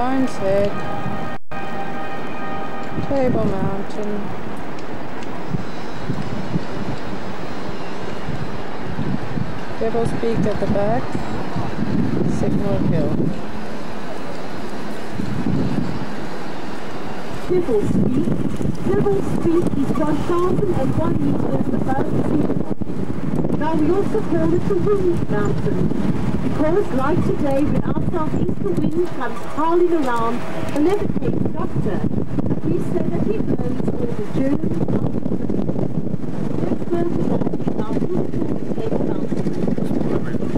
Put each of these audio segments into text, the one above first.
Lion's Head, Table Mountain, Devil's Peak at the back, Signal Hill. Devil's Peak. Devil's Peak is 1,001 meters above sea level. Now we also call it the Wind Mountain because like today when our southeaster wind comes howling around the levitating doctor, we say that he burns all the germs out of the Let's burn the light in our beautiful Table Mountain.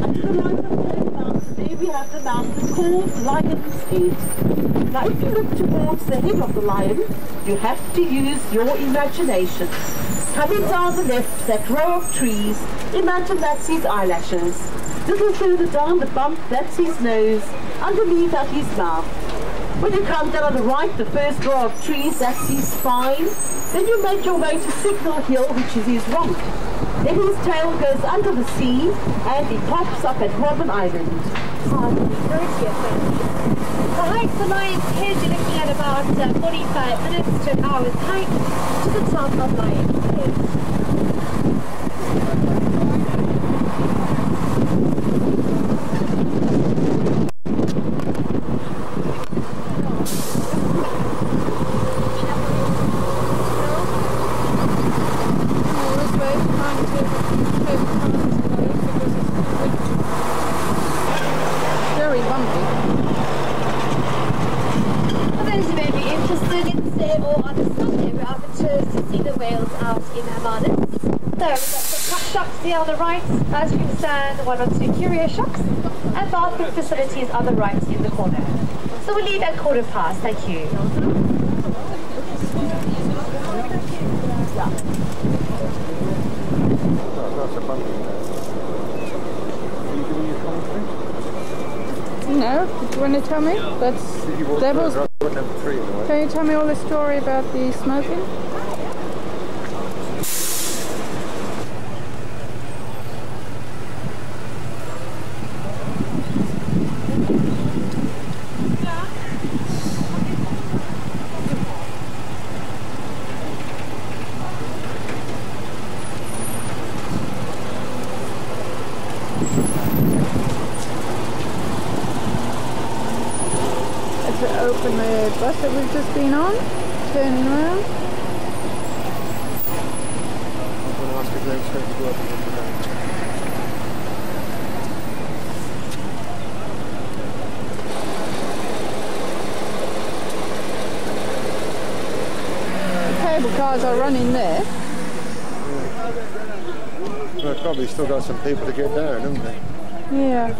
And the right of Table Mountain, there we have the mountain called Lion's Head. Now if you look towards the head of the lion, you have to use your imagination. Coming down the left, that row of trees, imagine that's his eyelashes. Little further down the bump, that's his nose. Underneath that his mouth. When you come down on the right, the first row of trees, that's his spine. Then you make your way to Signal Hill, which is his rump. Then his tail goes under the sea and he pops up at Robben Island. The hike to Lion's Head, you're looking at about uh, 45 minutes to an hour's hike to the top of Lion's Head. Always wait behind Table Table Mountain though, because it's very bumpy. For those who may be interested in today or on a Sunday, we're up to see the whales out in Hermanus. So we've got some tuck shops here on the right, as you understand, one or two shops, and bathroom facilities on the right in the corner. So we'll leave at quarter past, thank you. No? Do you want to tell me? That's Devil's... Can you tell me all the story about the smoking? Let's open the bus that we've just been on, turning around. The cable cars are running there. Well, some people to get down, haven't they? Yeah.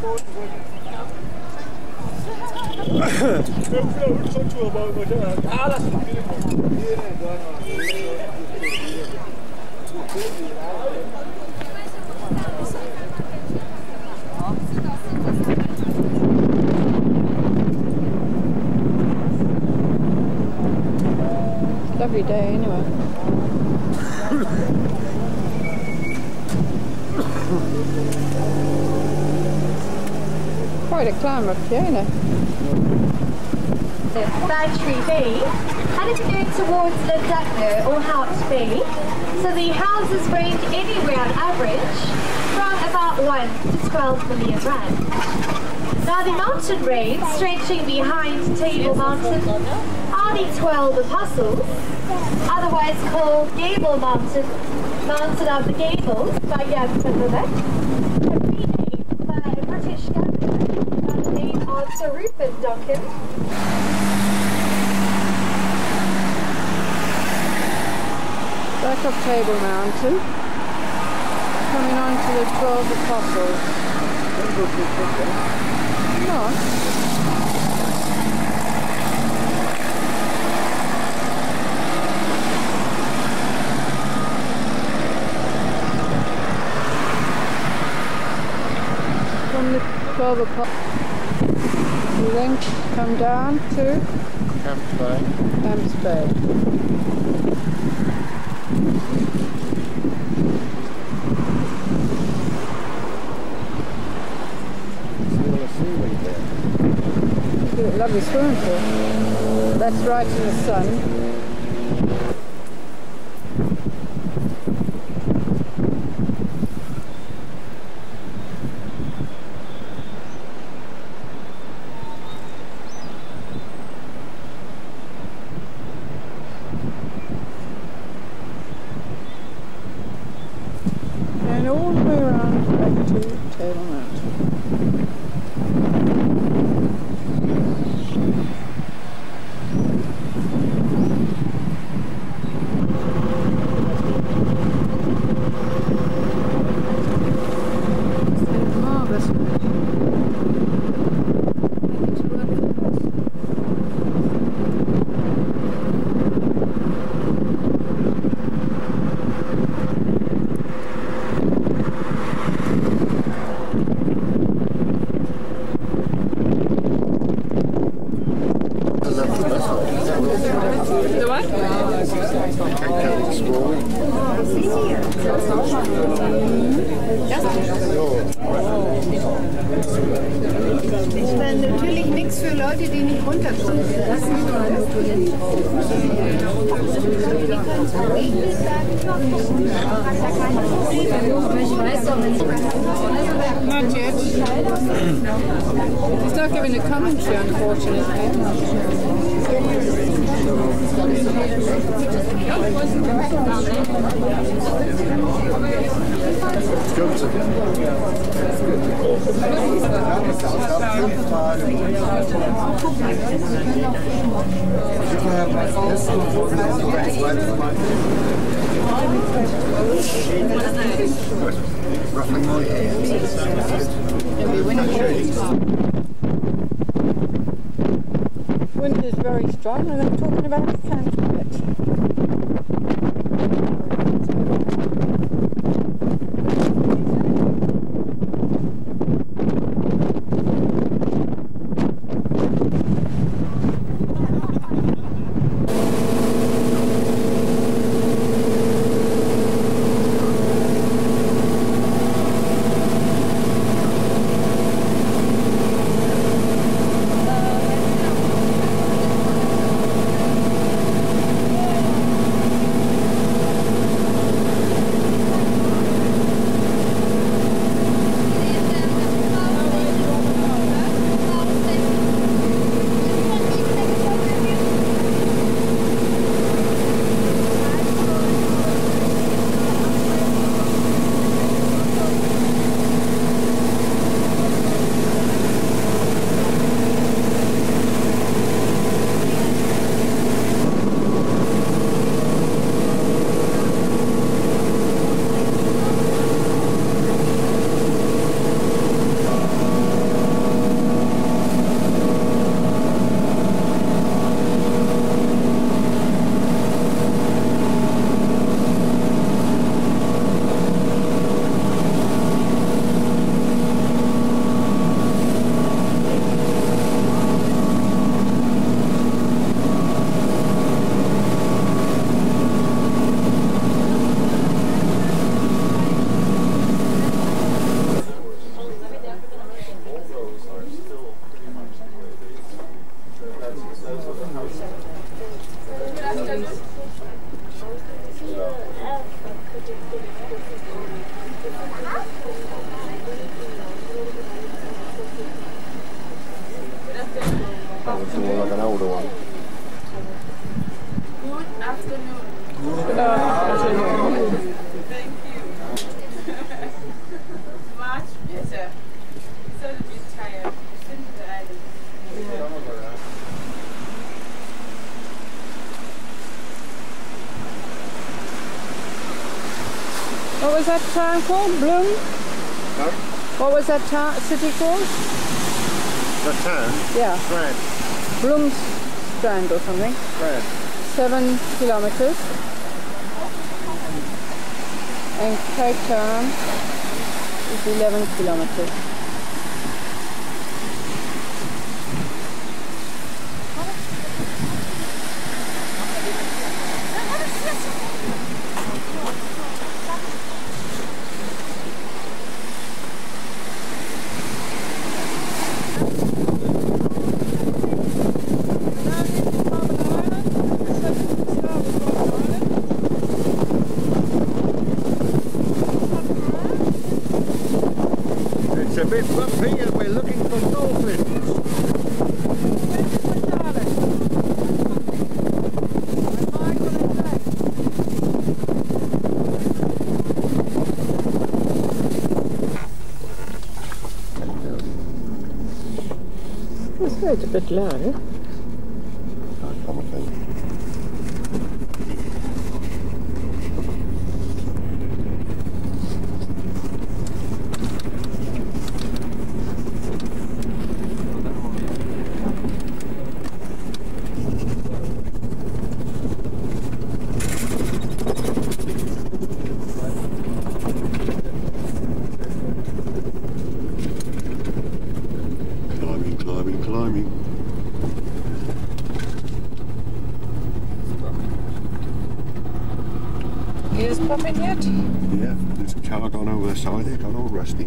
Lovely day anyway. Quite a climb up isn't it? Bantry Bay, and it's going towards Llandudno or Hout Bay. So the houses range anywhere on average from about 1 to 12 million rand. Now the mountain range stretching behind Table Mountain are the 12 Apostles, otherwise called Gable Mountain, Mountain of the Gables by Jan Timberlake, and renamed by a British government by the of Sir Rufane Donkin. Back up Table Mountain. Coming on to the 12 Apostles. Not. From the 12 Apostles, we then come down to Camp Bay. Camps Bay. Lovely swimming pool. That's right in the sun. What? Ich meine, natürlich nichts für Leute, die nicht runterkommen. Das ist Not yet. He's not giving a commentary, unfortunately. Wind is very strong, and I'm talking about the Canterbury. That town, city called? The town? Yeah, Strand. Bloomstrand or something. Strand. Seven kilometers. And Cape Town is 11 kilometers. bit bumpy and we're looking for dolphins. It's a bit loud, eh? Come on, then. Climbing, climbing, climbing. Ears popping yet? Yeah, there's a car side there, gone all rusty.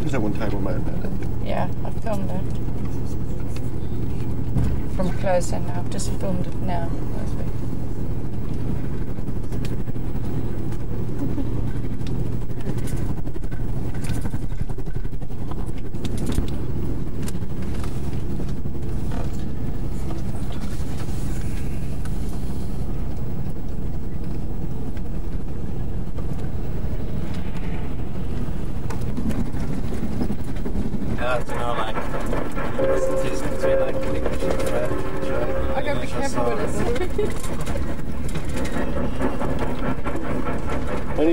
There's that one table mount there. then. Yeah, I filmed it. From closer now. I've just filmed it now. Yeah, I don't know, like, what's the difference between like licorice and red? I gotta be careful with this. And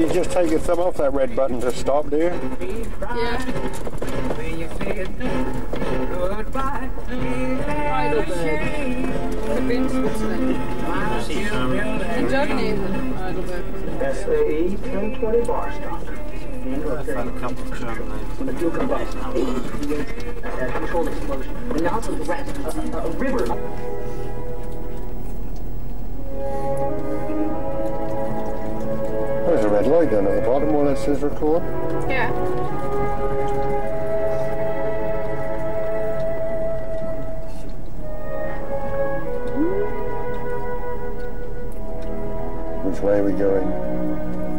thumb off that red button to stop, do you? yeah. SAE 1020 bar a names. When fuel comes uh, controlled explosion. And now a, a, a river.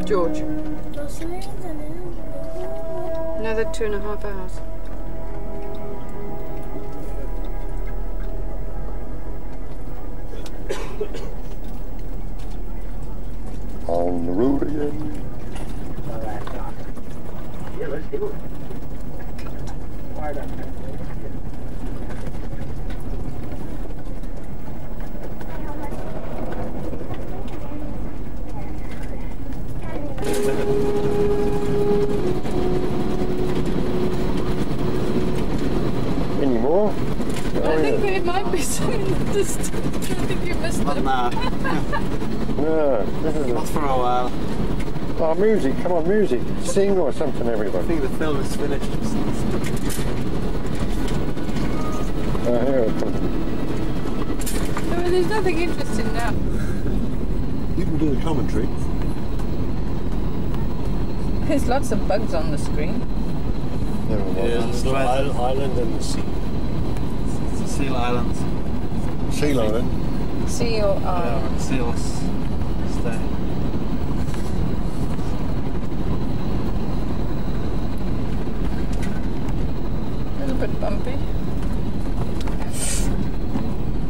George. Another two and a half hours. On the road again. Yeah, let's do it. Fire that. Any more? I think there might be some in the. I think you missed But them. nah, No, this is not for a while. oh, music. Come on, music. Sing or something, I think the film is finished. Uh, here it comes. No, there's nothing interesting now. You can do the commentary. There's lots of bugs on the screen. Never mind. there's no island and the sea. It's the Seal Islands. Sea island. C O Yeah, R. where the seals stay. A little bit bumpy.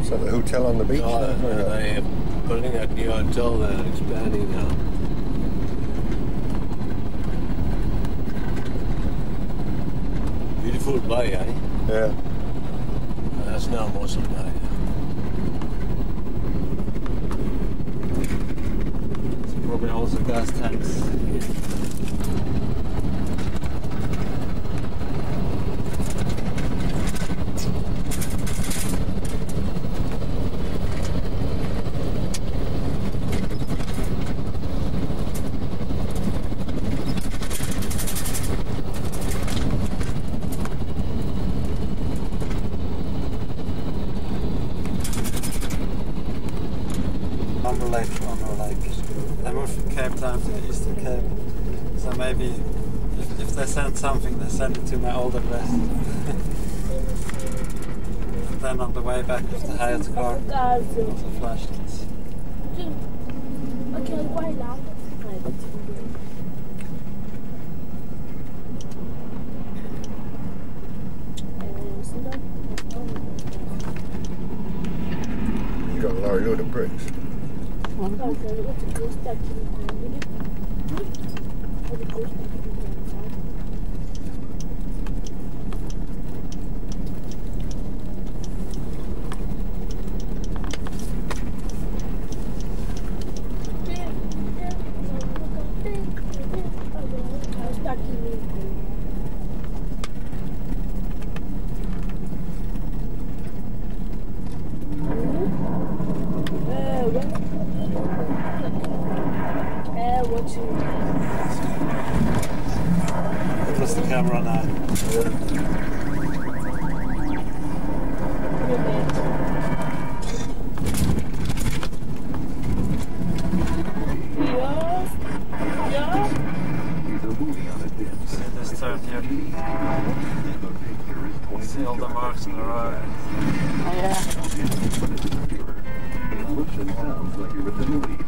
So the hotel on the beach. Oh, there? they're building a new hotel there, expanding now. Beautiful bay, eh? Yeah. That's now Mossel Bay. It's probably also gas tanks. Humber Lake, Humber Lake. They moved from Cape Town to the Eastern Cape. So maybe if, if they send something, they send it to my old address. and then on the way back with the Hyatt car, also flashed it. What's the camera on now? See this turn here. See all the marks in the road. Oh, yeah. It looks and sounds like you're at the movies,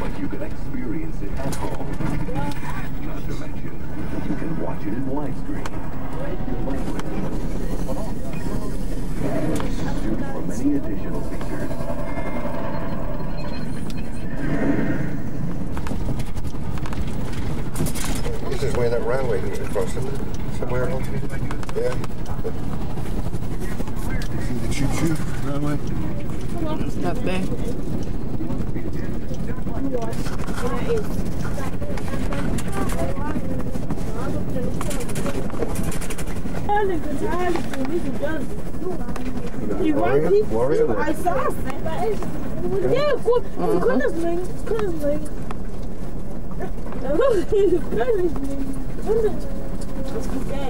but you can experience it at home. Not to mention, you can watch it in widescreen. Your language. Choose from many additional features. This is where that railway goes across, isn't it? Somewhere else. Yeah. See the choo-choo railway? Up there. Warrior? Warrior? I saw it. Yeah, goed. Kunstling. Kunstling. Dat is kunstling. Dat is goed kijken. Dat was eerst later.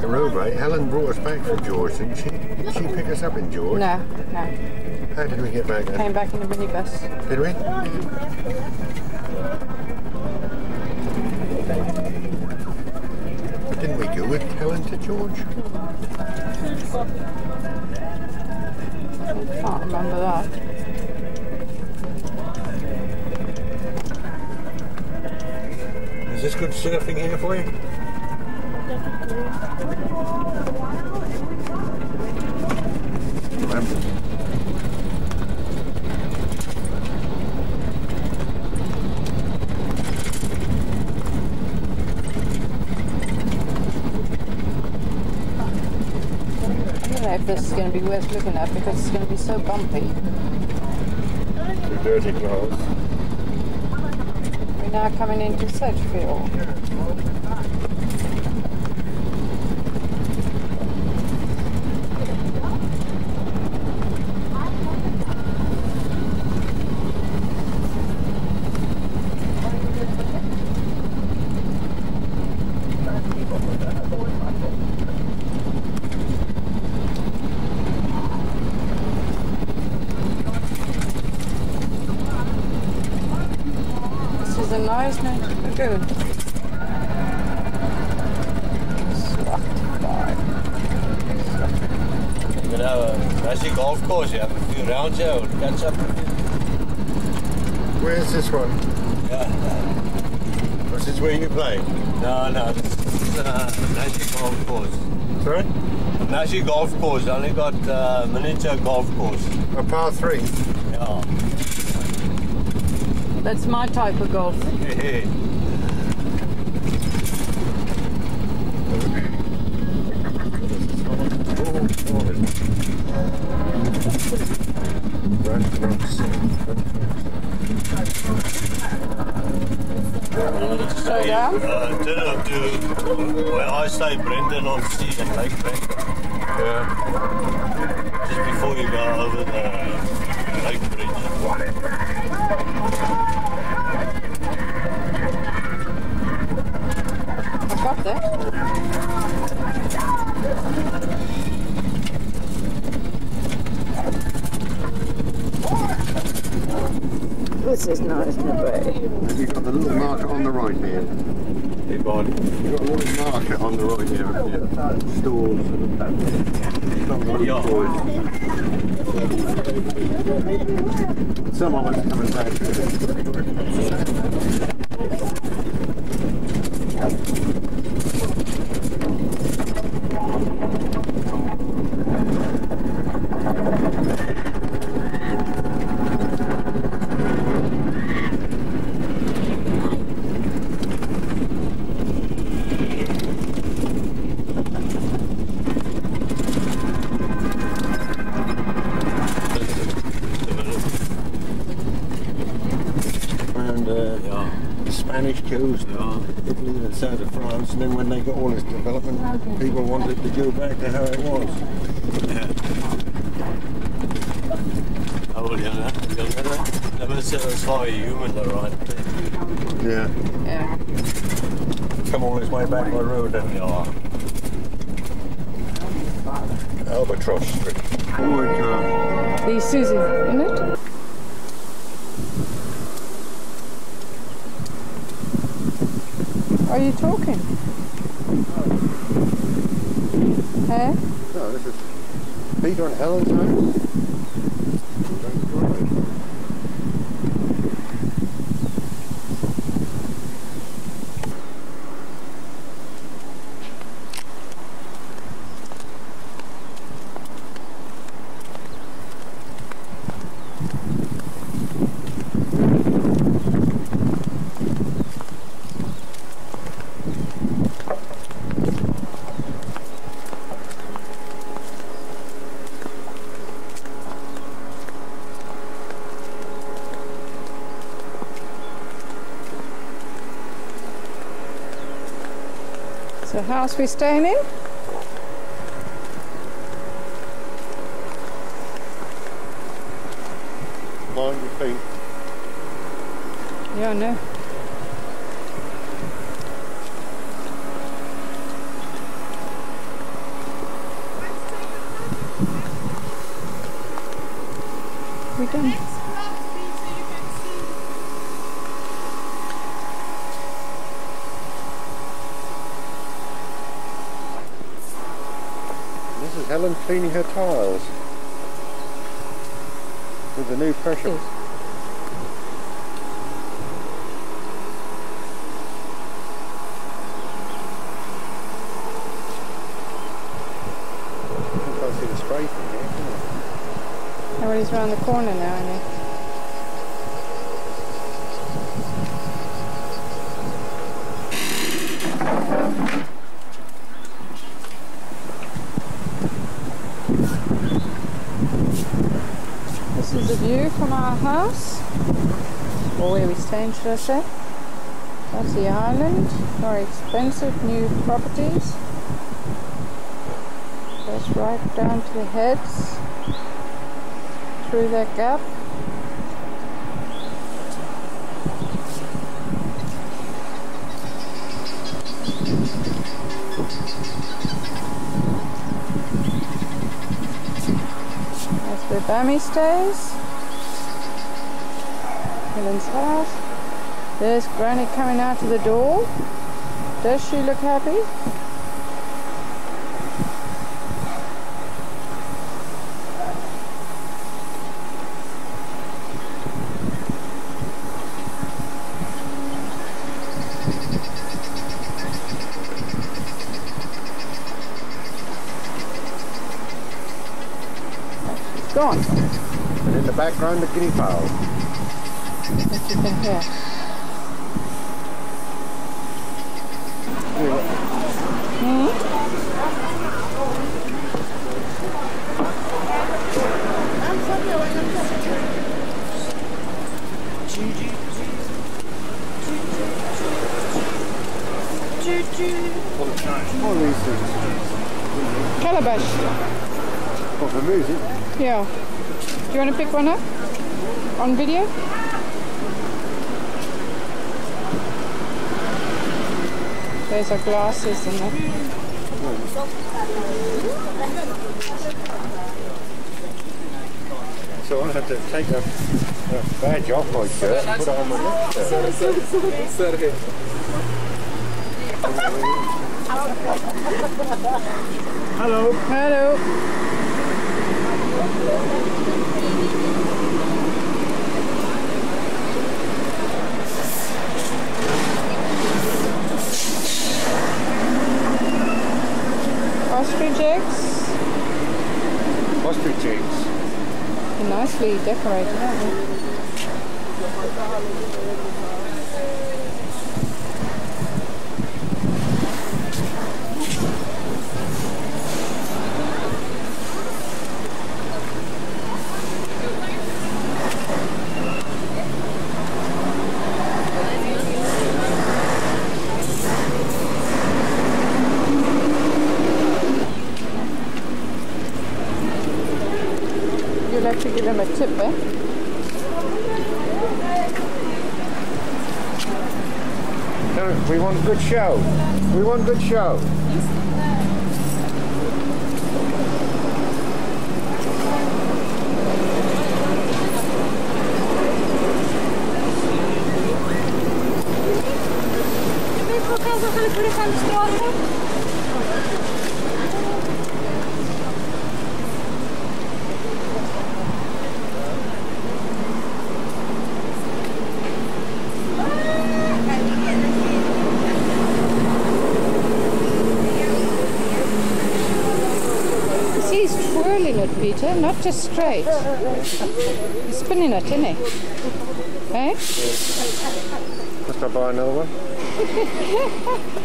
The road, right? Helen brought us back from George, didn't she? Did she pick us up in George? No, no. How did we get back then? Came back in a minibus. Did we? Didn't we go with Helen to George? Can't remember that. Is this good surfing here for you? Remember. I don't know if this is going to be worth looking at because it's going to be so bumpy. The dirty clothes. We're now coming into Sedgefield. This is a nice lagoon. Swacht by. You can have a nice golf course. You have a few rounds here. We'll catch up. Where's this one? Yeah. Was this where you play? No, no. This is uh, a nice golf course. Sorry? A golf course. I only got uh, miniature golf course. A par three? Yeah. That's my type of golf. Hey, Slow down. Uh, dinner to where I stay, Brenton on Sea and Lake Brenton. Yeah. Just before you go over the Lake Bridge. I got that. This is nice in the bay. Have you got the little marker on the right here? You've got a little marker on the right here, haven't you? Stools. Yeah. Some of us coming back. Spanish coast, Italy and south of France, and then when they got all this development, people wanted to go back to how it was. Ja, well, ja, ja. Ja, men så sa ju human though, right? Yeah. Yeah. Come all this way back by road, then. Ja. Albatross Street. Forward car. The Susie, isn't it? Are you talking? Eh? No, this is Peter and Helen's house. So house we staying in? Mind your feet. Yeah, I know. We done. This is Helen cleaning her tiles with the new pressure. You can't see the spray from here, can you? Everybody's around the corner now, isn't he? This is the view from our house, or where say. That's the island, very expensive new properties. Goes right down to the heads, through that gap. That's where Bammy stays. Helen's house. There's Granny coming out of the door. Does she look happy? Gone. And in the background, the guinea fowl. As you can hear. All these things. Calabash. What, for music? Yeah. Do you want to pick one up? On video? Those are glasses and that. So I had to take a, a badge off my shirt and put it on my neck shirt. Hello. Hello. Ostrich eggs. Ostrich eggs. Nicely decorated, aren't they? Give him a tip, eh? No, we want good show. We want good show. You see, he's twirling not just straight. He's spinning it, isn't he? Eh? Must I buy another one?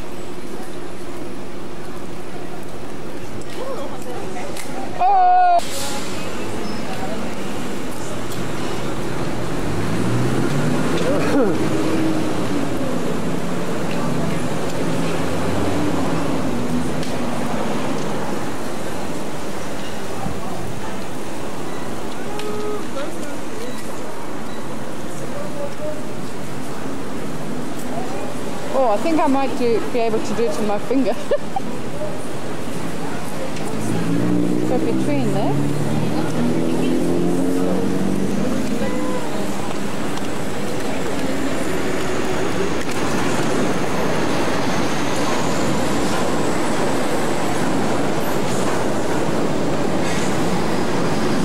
Oh! Oh, I think I might do, be able to do it with my finger. Go between there.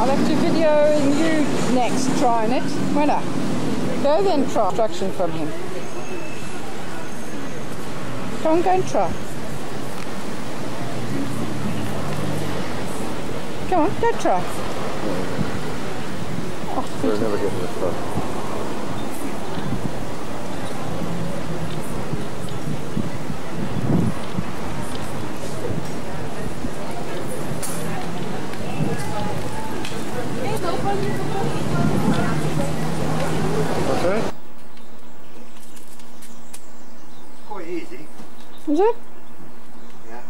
I'll have to video you next trying it, won't? Go then try instruction from him. On, go and try. Come on, go try. Oh, We're never getting this done. What's that? Quite easy. is it? Yeah.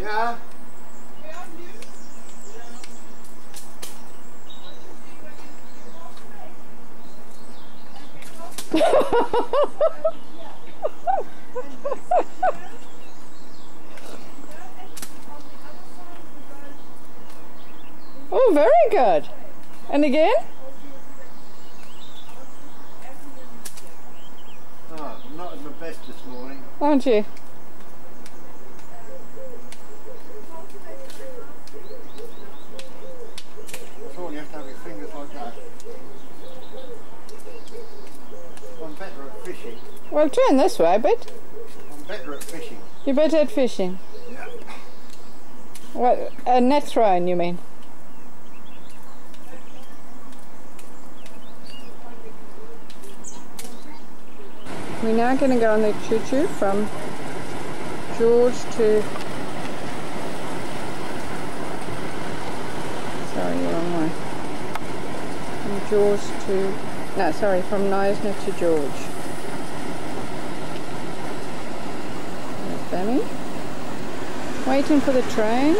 Yeah. Oh, very good. Again? Oh, I'm not at my best this morning. Aren't you? That's all you have to have your fingers like that. I'm better at fishing. Well, turn this way a bit. I'm better at fishing. You're better at fishing. Yeah. What? A net throwing, you mean? We're now going to go on the choo-choo from George to... Sorry, wrong way. From George to... No, sorry, from Knysna to George. There's Benny. Waiting for the train.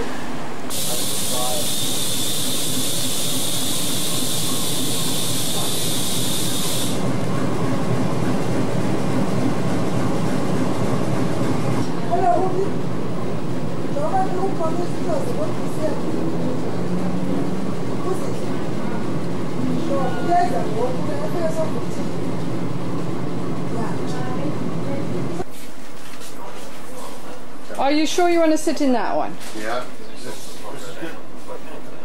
You sure you want to sit in that one? Yeah. This is good.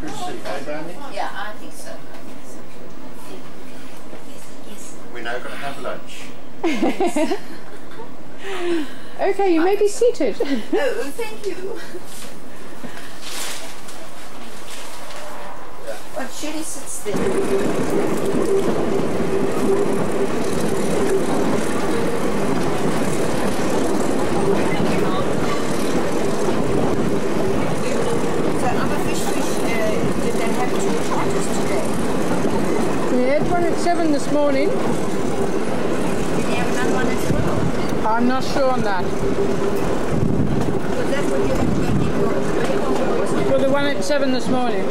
Good seat, eh, Danny? Yeah, I think so. We're now going to have lunch. Okay, you may be seated. Oh, thank you. But Judy sits there. So other fish fish, uh, did they charters today? We had one at seven this morning. Did you have another one as well? I'm not sure on that. Was that what you had to get your label or? Well, the one at 7 this morning.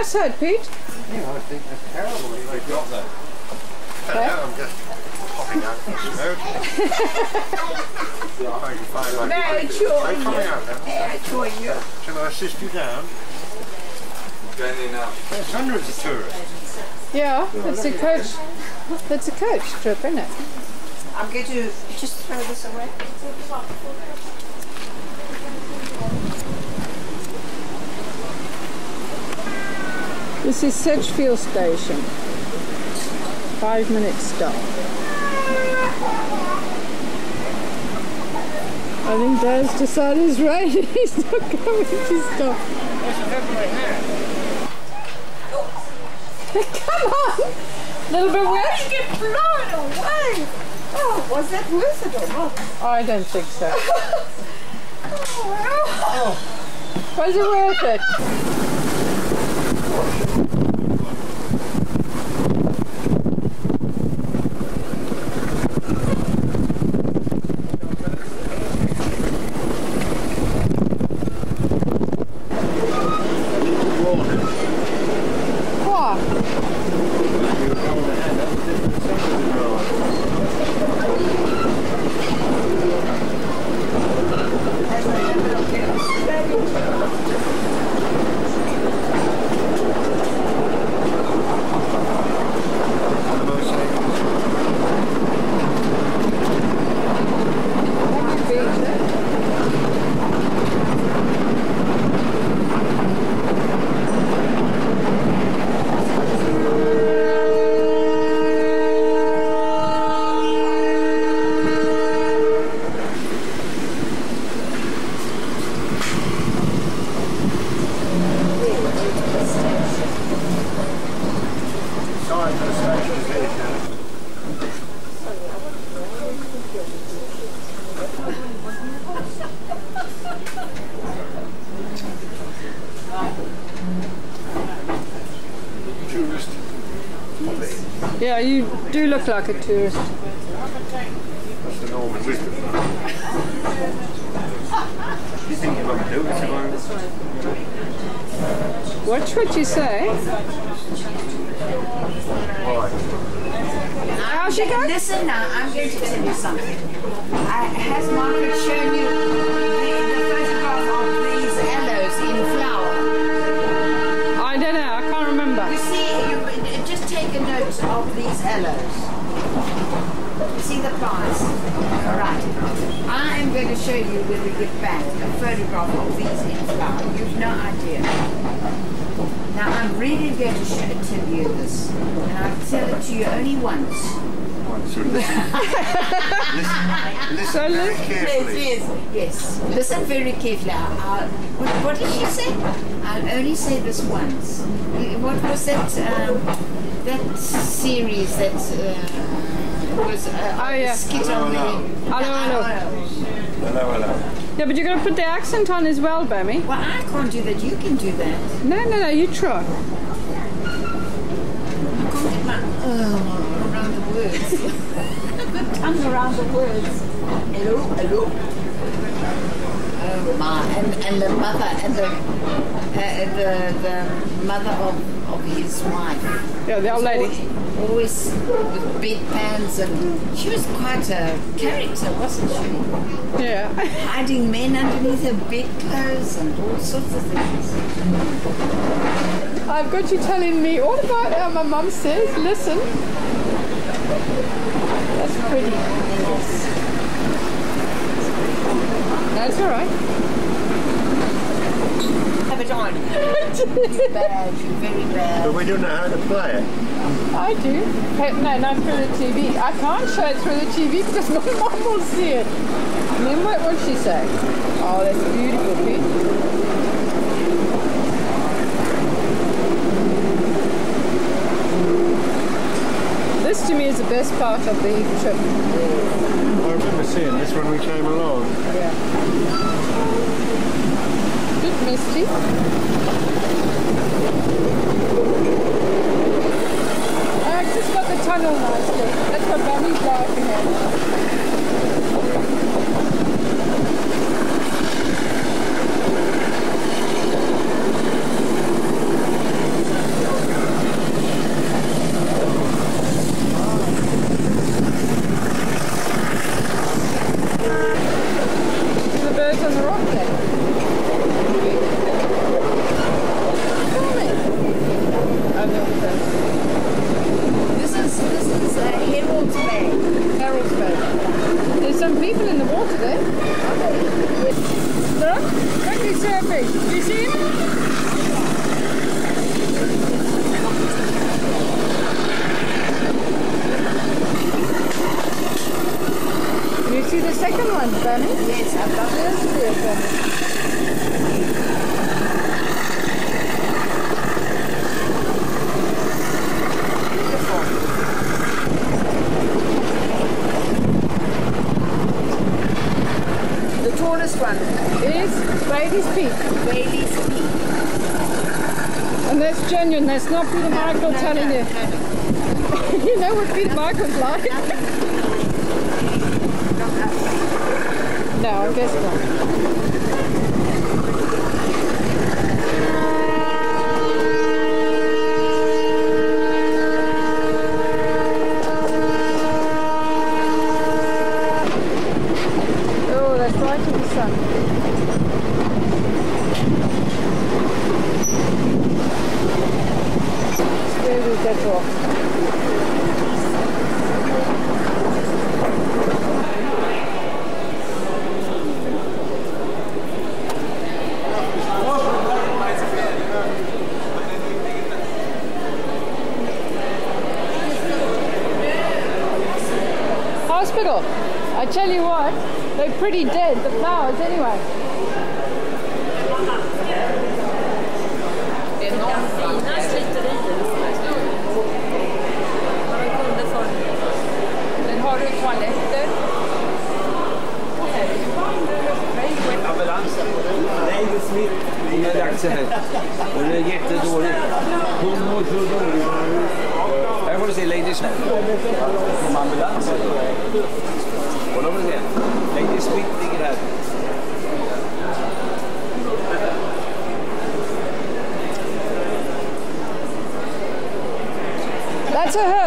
Outside, Pete? Yeah, I think that's terrible that they got that. Okay. I'm just popping out for smoke. I can find out. Very Are sure. you coming out now? Yeah, sure you. Shall I assist you down? Going in now. There's hundreds of tourists. Yeah, it's a coach. It's a coach trip, isn't it? I'm going to just throw this away. This is Sedgefield Station. Five minute stop. I think Dad's decided it's right. He's not going to stop. Come on! A little bit wet? You get blown away. Oh, was that worth it or not? I don't think so. Oh, Was it worth it? What? Sign for the station here. Tourist. Yeah, you do look like a tourist. That's the. You? Watch what you say. How's she going? Listen now, I'm going to tell you something. I, has Margaret shown you of these aloes. See the price? All right. I am going to show you when we get back a photograph of these in flower. You've no idea. Now I'm really going to show, it to you this, and I'll tell it to you only once. So listen, listen, listen very carefully. Yes, yes, yes. Listen very carefully. I'll, I'll- what, what did she say? I'll only say this once. What was that? Um, that series that uh, was uh, Oh, yeah. skit on the. Hello, hello. Hello, hello. Yeah, but you're going to put the accent on as well, Bammy. Well, I can't do that. You can do that. No, no, no, you try. I can't get my oh, around the words. the tongue around the words. Hello, hello. Oh my! And, and the mother and the uh, the the mother of, of his wife. Yeah, the old lady. Al- Always with bedpans and she was quite a character, wasn't she? Yeah. Hiding men underneath her bedclothes and all sorts of things. I've got you telling me all about how my mum says. Listen. That's pretty. That's all right. Have it on. You're bad. You're very bad. But we don't know how to play it. I do. No, not through the TV. I can't show it through the TV because my mum will see it. And then what would she say? Oh, that's beautiful, Pete. This to me is the best part of the trip. I remember seeing this when we came along. Yeah. Misty. I just got the tunnel nicely. That's what Bunny's laughing at. See the birds on the rock there. Filming. Oh, no, it does. This is this is uh, Herold's Bay. Herold's Bay. There's some people in the water there. Look, look, he's surfing. Do you see him? Do you see the second one, Benny? Yes, I've got There's the Benny. the tallest one. Is Bailey's Peak. Bailey's Peak. And that's genuine, that's not Peter Michael telling you. you know what Peter Michael's like? no, I guess not.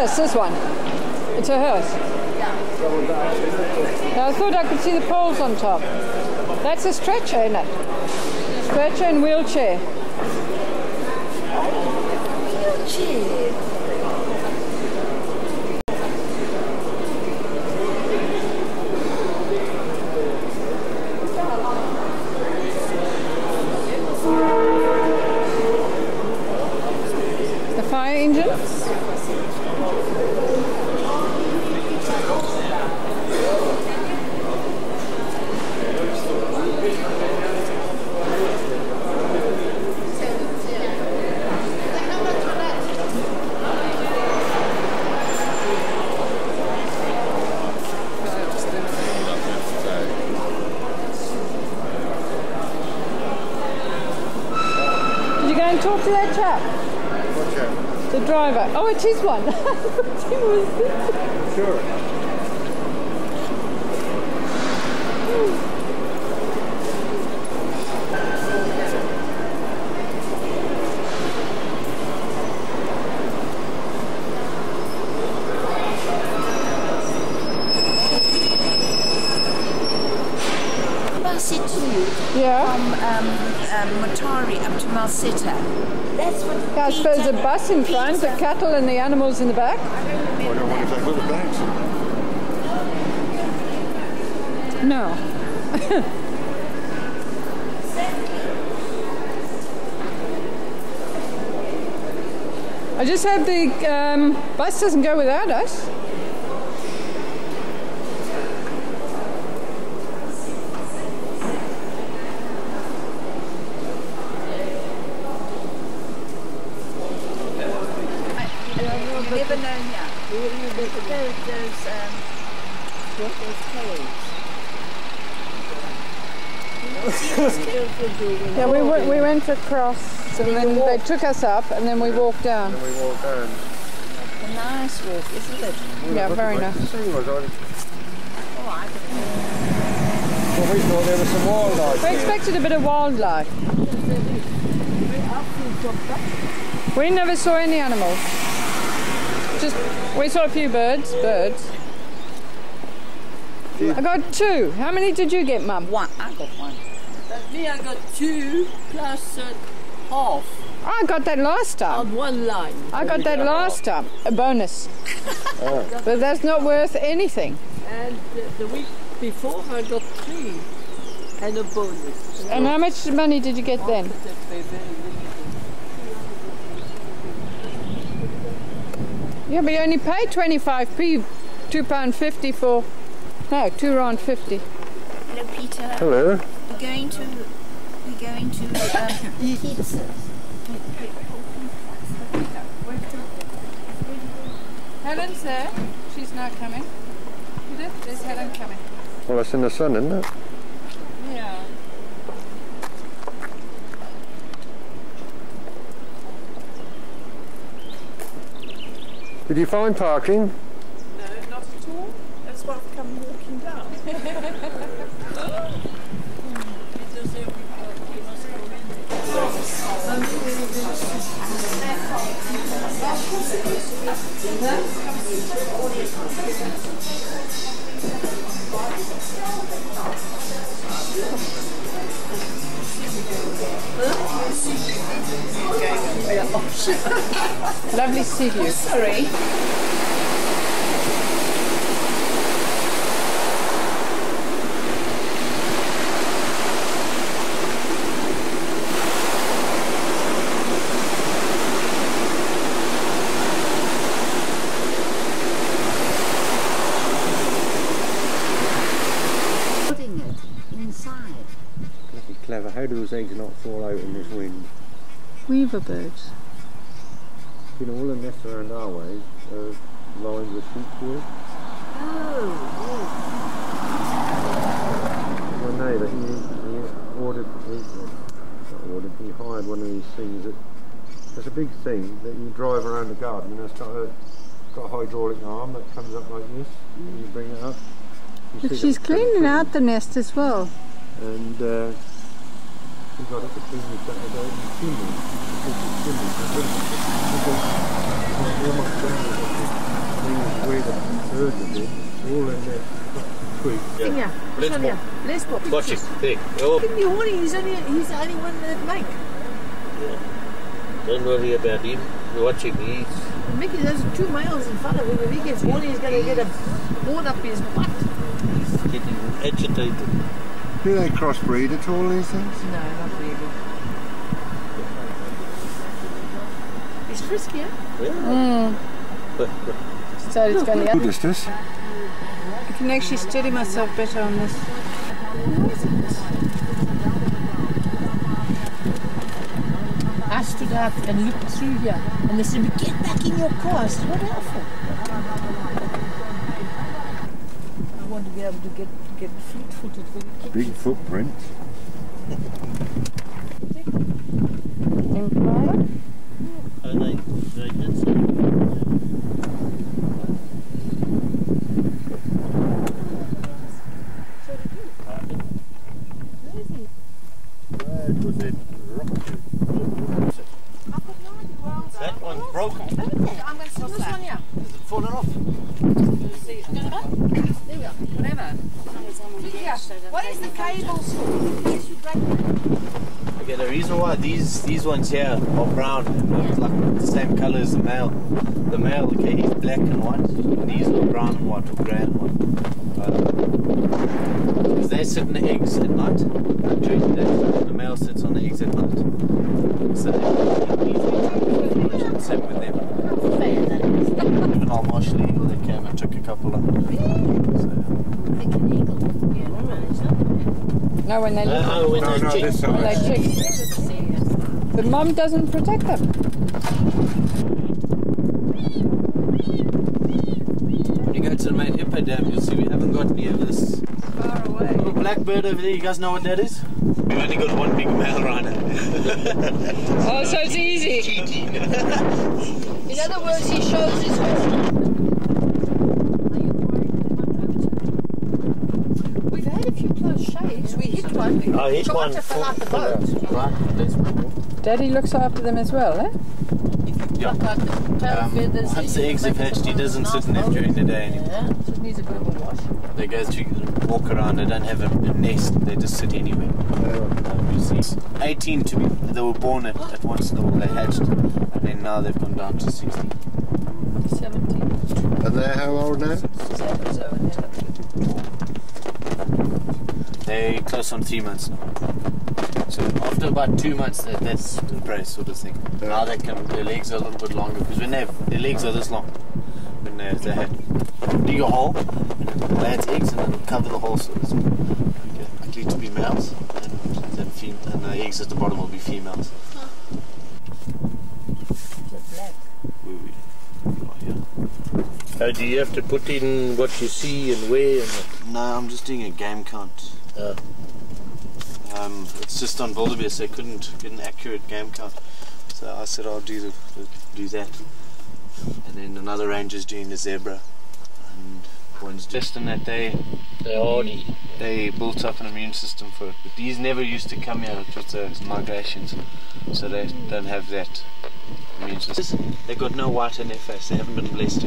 Hearse, this one. It's a hearse. Now, I thought I could see the poles on top. That's a stretcher, isn't it? Stretcher and wheelchair. Wheelchair. Did you go and talk to that chap? Watch out. The driver. Oh, it is one. Sure. Malsitu Yeah. from um, um, Motari up to Malseta. That's what I suppose a bus in front, the cattle and the animals in the back. I don't want to take little bags. No. I just hope the um, bus doesn't go without us. You never know here. Those, those, um, those caves. Yeah, we went, we went across and then they took us up and then we walked down. And we walk down. A nice walk, isn't it? Yeah, very nice. the thing was, I, Oh, I well, we thought there was some wildlife We there. expected a bit of wildlife. We never saw any animals. Just we saw a few birds. Birds. I got two. How many did you get, Mum? One. I got one. Me, I got two plus uh, half I got that last time. on one line. I got that last time. A bonus. But that's not worth anything. And the, the week before, I got three and a bonus. And how much money did you get then? Yeah, but you only paid 25p, £2.50 for, no, two rand 50. Hello, Peter. Hello. We're going to, we're going to um, eat. Helen's there. She's not coming. Edith, there's Helen coming. Well, it's in the sun, isn't it? Yeah. Did you find parking? No, not at all. That's why I've come walking down. Lovely to see you. Sorry. Putting it inside. Bloody clever. How do eggs not fall out in this wind? Weaver birds. You know, all the nests around our way are lined with sheep wool. Oh, day that he, he ordered, he, not ordered, he hired one of these things that, there's a big thing that you drive around the garden and it's got a, got a hydraulic arm that comes up like this and you bring it up. Look, she's cleaning out the nest as well. and uh, we got it between the Saturday and the chimney. The big chimney. The big- the big- the almost down with the things where the birds have been, all in there. Quick. Yeah. Let's walk. let's. Watch it. Hey, oh, at the horny, he's only, he's the only one that make. don't worry about him. Watching, he's Mickey, there's two miles in front of him. If he gets horny, he's going to get a board up his butt. He's getting agitated. Do they crossbreed at all, these things? No, not really. It's frisky, yeah? Mm. So it's going to Good is this? I can actually steady myself better on this. I stood out and looked through here and they said, get back in your car. I said, what hell I want to be able to get, get fleet-footed very quickly. Big footprint. Oh, they, they did say. Where was it? That one's broken. I'm going to this one here. Is it fallen off? There we are. Whatever. Yeah. What is the cables for? Okay, the reason why these these ones here are brown and look like the same color as the male. The male, okay, he's black and white. And these are brown and white or grey and white. Uh, because they sit in the eggs at night during the day. The male sits on the eggs at night. So they same with them. Even our marshal they came and took a couple of No, when they Uh, oh, when No, they no, chick. this when they side. chick. The mum doesn't protect them. When you go to the main hippo dam, you'll see we haven't got any of this Far away. little black bird over there. You guys know what that is? We've only got one big male rhino. Oh, so it's easy. In other words, he shows his horn. We've had a few close shaves. We hit one. I hit Tried one to fill out the boat. Right, Daddy looks after them as well, eh? Yeah. Pluck out the tail Um, once the eggs have hatched, he doesn't sit in them during the day anymore. Yeah, just needs a bit of a wash. They go to walk around. They don't have a, a nest. They just sit anywhere. Um, you see, 18 to be. They were born at, at once. They, they hatched, and now uh, they've gone down to 60. 17. And they're how old now? They close on three months now. So after about two months, that, that's the prey sort of thing. Now they can, their legs are a little bit longer because when they have, their legs are this long. When they, they had dig a hole and then lay its eggs and then it'll cover the hole so it's okay, likely to be males and then fem- and the eggs at the bottom will be females. We- we- oh, yeah. Do you have to put in what you see and where? And No, I'm just doing a game count. uh, Um, it's just on Wildebeest. They couldn't get an accurate game count, so I said I'll do the, the do that. And then another ranger's doing the zebra, and one's just in that they they're hardy. they built up an immune system for it. But these never used to come here with the migrations, so they don't have that system. They've got no white in their face. They haven't been blessed.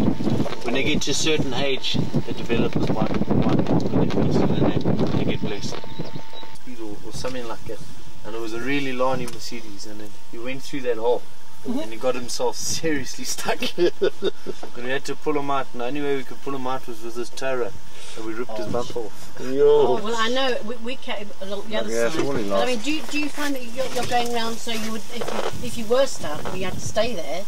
When they get to a certain age, they develop this white white mark on their face, and then they, get blessed. Or, or something like that. And it was a really Lani Mercedes, and then he went through that hole. And he got himself seriously stuck. and we had to pull him out. And the only way we could pull him out was with this tow rope. And we ripped his oh, bump off. Oh, well, I know we, we came along the other Yeah, it's side. all in But I mean, do you, do you find that you're, you're going around so you would, if you, if you were stuck and you had to stay there,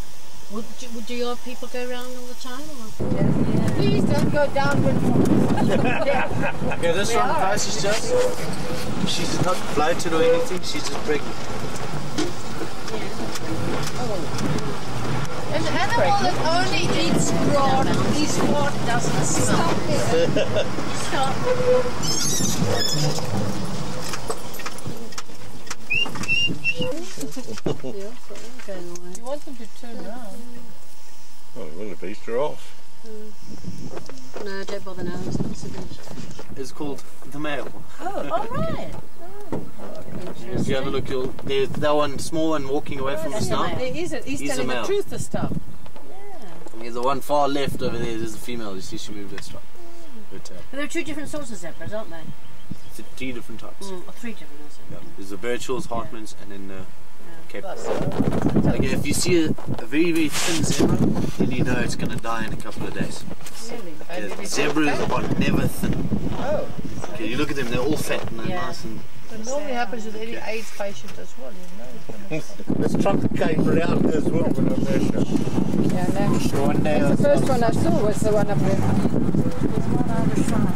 would do, would do your people go around all the time? Or? Please don't go downward. Okay, this one price is just. She's not bloated or anything, she's just pregnant. An animal that only eats broad is what doesn't smell. Stop. Stop. you want them to turn around. Oh, well, the beast are off. No, don't bother now. It's not so good. It's called the male. Oh, all right. If you have a look, you'll, there's that one small one walking away from us now. There is it. He's, He's a telling the male. truth, the stuff. And there's the one far left over there, there's a female. You see, she moved that strap. But, uh, But there are two different sorts of zebras, aren't there? it's three different types. Mm, or three different. Also. Yeah. There's the Burchell's, Hartmann's, and then the Cape. Okay, if you see a, a very, very thin zebra, then you know it's going to die in a couple of days. Really? Okay, zebras are never thin. Oh. Okay, you look at them, they're all fat and they're Yeah. nice and It normally happens with any AIDS patient as well, you know. This truck came round as well when I measured. Yeah, no. One day The first one I saw was the one up there. There's one on the side.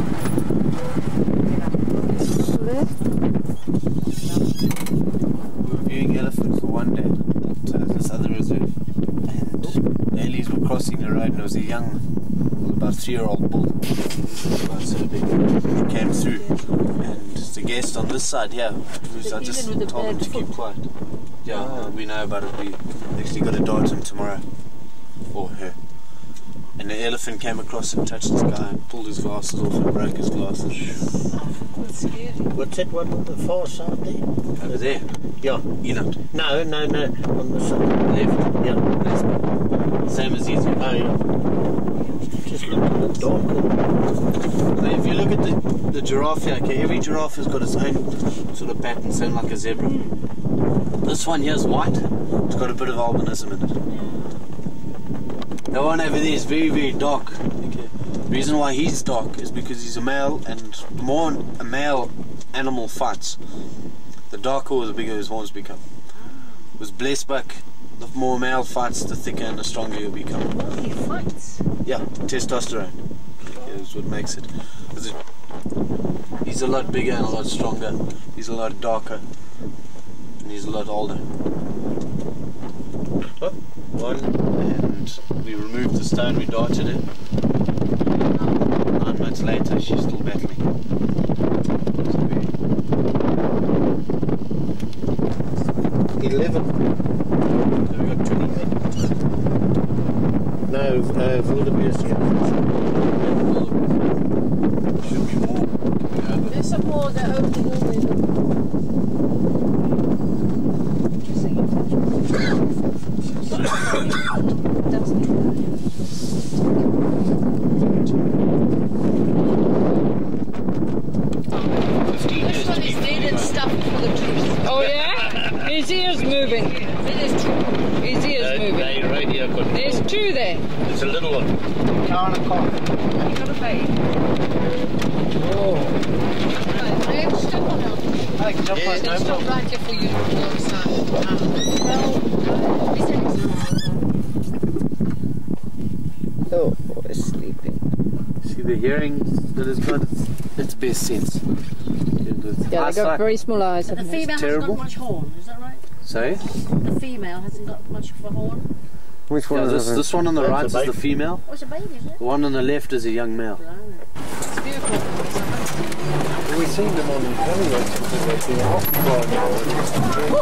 We were viewing elephants for one day at uh, this other reserve, and Ellies were crossing the road, and there was a young, about three-year-old bull, about so big, came through, and the guest on this side here, who's, I just Even with the told him to keep quiet. Yeah, uh, we know about it. We actually got a dart him tomorrow, or her. And the elephant came across and touched this guy and pulled his glasses off and broke his glasses. What's that one on the far side there? Over there. Yeah. Eland. No, no, no. On the side. Left. Yeah. Same as these. Oh, yeah. Just look at the dog. Now, if you look at the, the giraffe here, okay, every giraffe has got its own sort of pattern, same like a zebra. Hmm. This one here is white. It's got a bit of albinism in it. The one over there is very, very dark. Okay. The reason why he's dark is because he's a male, and the more a male animal fights, the darker or the bigger his horns become. With Blesbuck, the more male fights, the thicker and the stronger he'll become. He fights. Yeah, testosterone is what makes it- He's a lot bigger and a lot stronger. He's a lot darker. And he's a lot older. Oh, one. And we removed the stone, we darted it. Nine months later, she's still battling. So we- Eleven. so we got 28. No, uh, wildebeest. Should be more. Yeah, but There's some more that over the hill there. This one is dead and stuffed full of truth. Oh yeah? His ear's moving. His ear's moving. They radio control. There's two there. It's a little one. Town and cock. You got a babe. They're oh. stuck on her. I can jump Yeah, no it's not problem. right here for you to go outside. Well, uh, Oh, it's sleeping. See the hearing that it's got its, its best sense. Yeah, they got very small eyes. The haven't they? female hasn't terrible. got much horn, is that right? Sorry? The female hasn't got much of a horn. Which one Yeah, is this, this one on the That's right is the female. The one on the left is a young male. We've seen them on anyway since they've been off by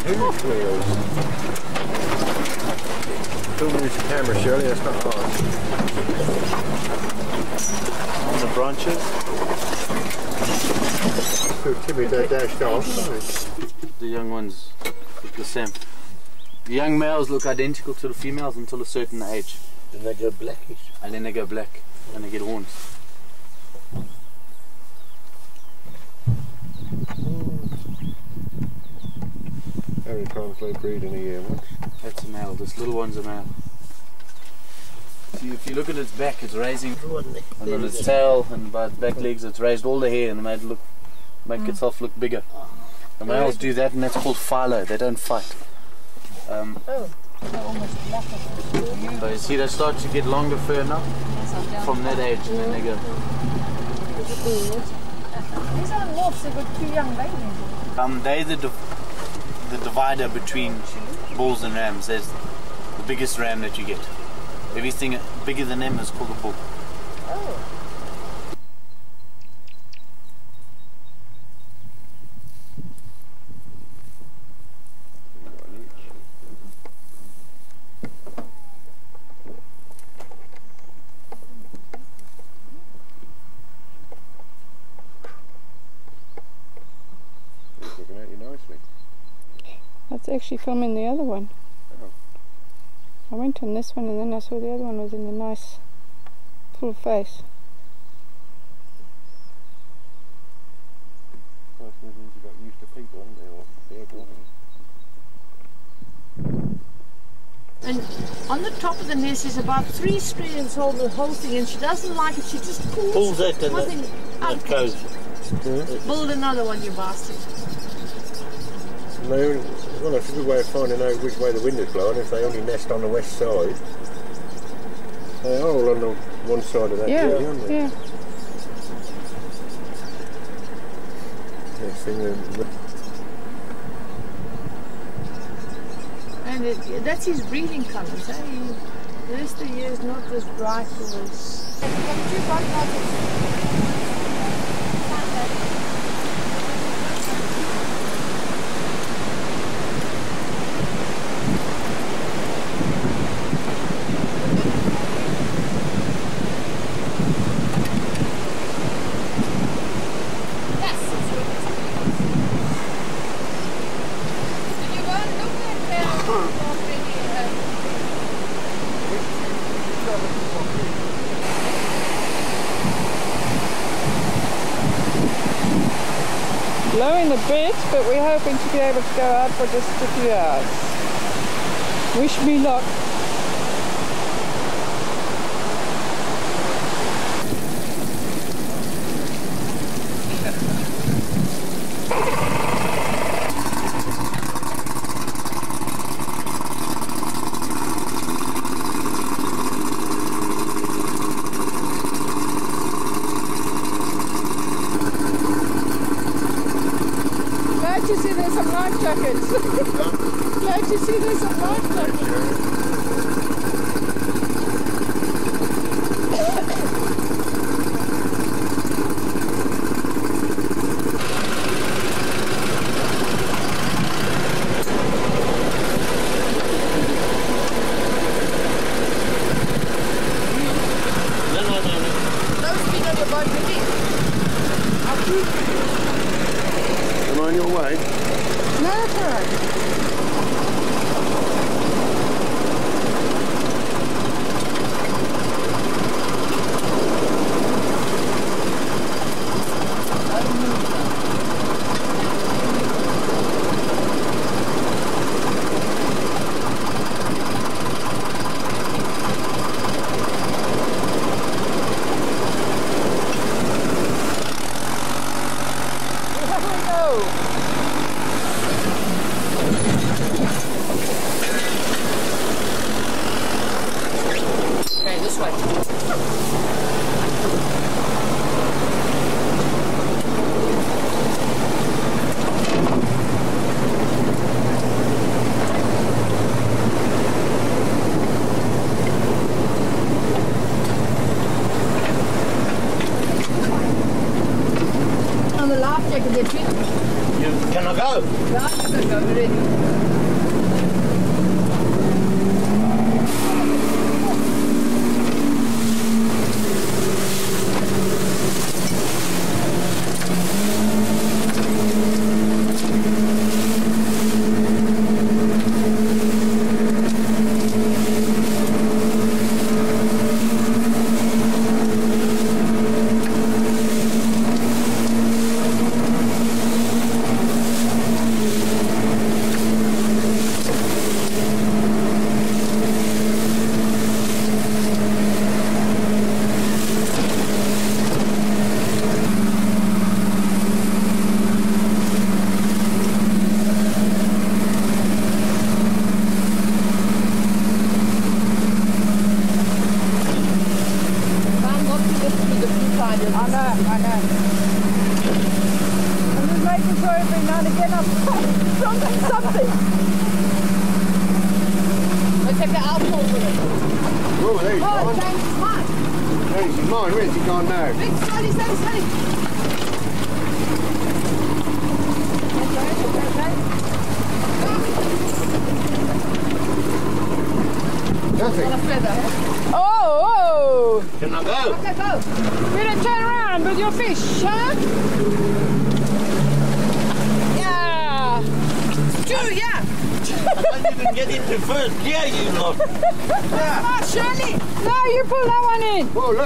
huge wheels. Don't use the camera, Shirley, that's not hard. On the branches. So Timmy, they dashed off. The young ones look the same. The young males look identical to the females until a certain age. Then they go blackish. And then they go black and they get horns. How many times they breed in a year once? That's a male. This little one's a male. See, if you look at its back, it's raising, and on its tail and by its back legs, it's raised all the hair and made it look, make itself look bigger. The males do that, and that's called philo. They don't fight. Um, Oh, they're almost black. So you see, they start to get longer fur now from that age, and then they go. These are wolves, they've got two young babies. Um, they're the, the divider between bulls and rams. There's the biggest ram that you get. Everything bigger than them is called a bull. Oh. It's looking at you nicely. That's actually filming the other one. Oh. I went on this one and then I saw the other one was in a nice full face. Well, you got used to people, haven't they? Or vehicles. And on the top of the nest is about three strands hold the whole thing, and she doesn't like it. She just pulls, Pulls that and one that- That goes. Build another one, you bastard. they only, well, it's a good way of finding out which way the wind is blowing. If they only nest on the west side, they're all on the one side of that Yeah, tree, aren't they? yeah. Next thing, the- And it, that's his breeding colours, eh? He- The rest of the year is not as bright or as... Blowing a bit, but we're hoping to be able to go out for just a few hours. Wish me luck.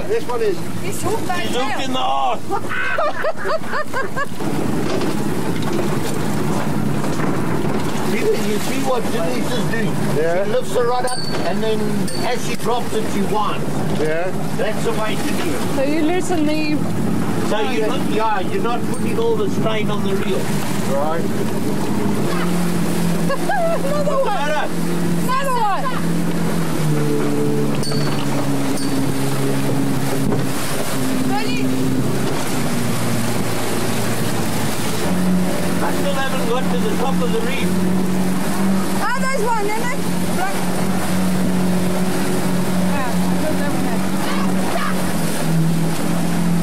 In. This one is. He's hooked that He's hooked in the arse. See, you see what Denise is doing? Yeah. She lifts her rod up and then as she drops it, she winds. Yeah. That's the way to do it. So you loosen the So So you're not, yeah, you're not putting all the strain on the reel. Right. Another one. Another got to the top of the reef. Ah, there's one, isn't it? Look. Yeah, I don't know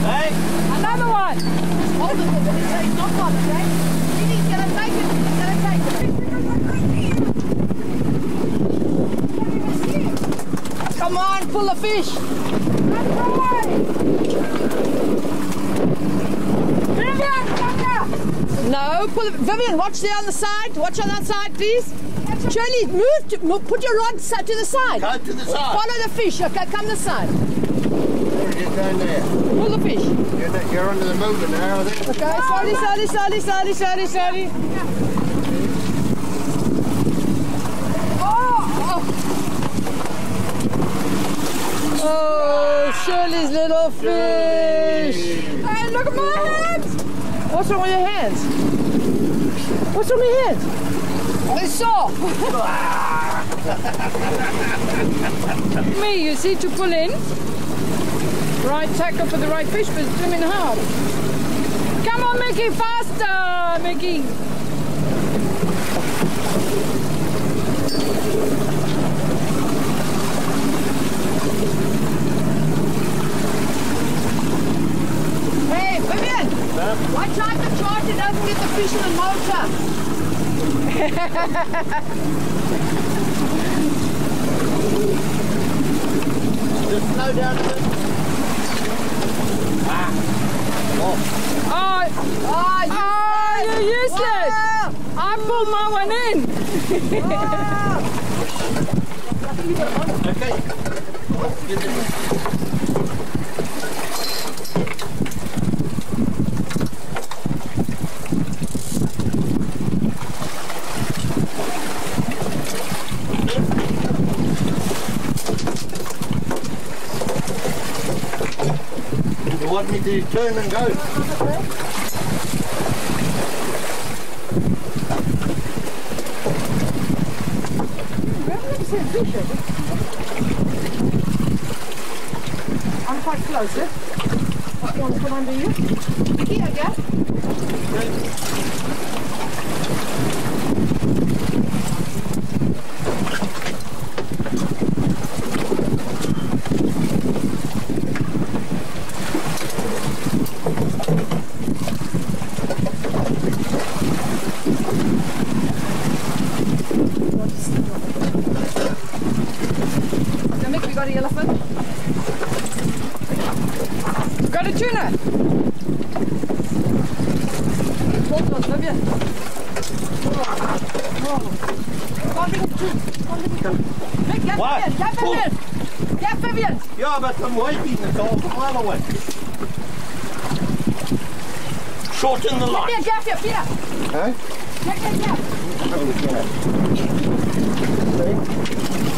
Hey? Another one. Hold it, but it's it's not one, okay? He's gonna take it, he's gonna take it. Come on, pull a fish. Vivian, come here. No, pull it. Vivian, watch there on the side. Watch on that side, please. Shirley, move, to, move. Put your rod to the side. Go to the side. Follow the fish. Okay, come this side. Get down there. Pull the fish. You're, you're under the motor now, I think. Okay, slowly, slowly, slowly, slowly, slowly, slowly. Oh, oh. oh, Shirley's little fish. Hey, look at my hands. What's wrong with your hands? What's on with your hands? They're. Me, you see, to pull in. Right tackle for the right fish, but it's swimming hard. Come on, Mickey, faster, Mickey. Hey, Vivian, watch out the charger doesn't get the fish in the motor. Just slow down a bit. Ah. Oh. Oh, oh, you, you're useless. I pulled my one in. Okay. Get it. You turn and go? I'm quite close, eh? What you want to put under you? Mickey, I guess. Now, Mick, we got an elephant. Got a tuna. Hold on, Vivian. Mick, get What? Vivian, get Pull. Vivian. Get Vivian. Yeah, but I'm waiting. It's all a mile away. Shorten the line. Vivian, get here, Peter. Hey? Get, get, get.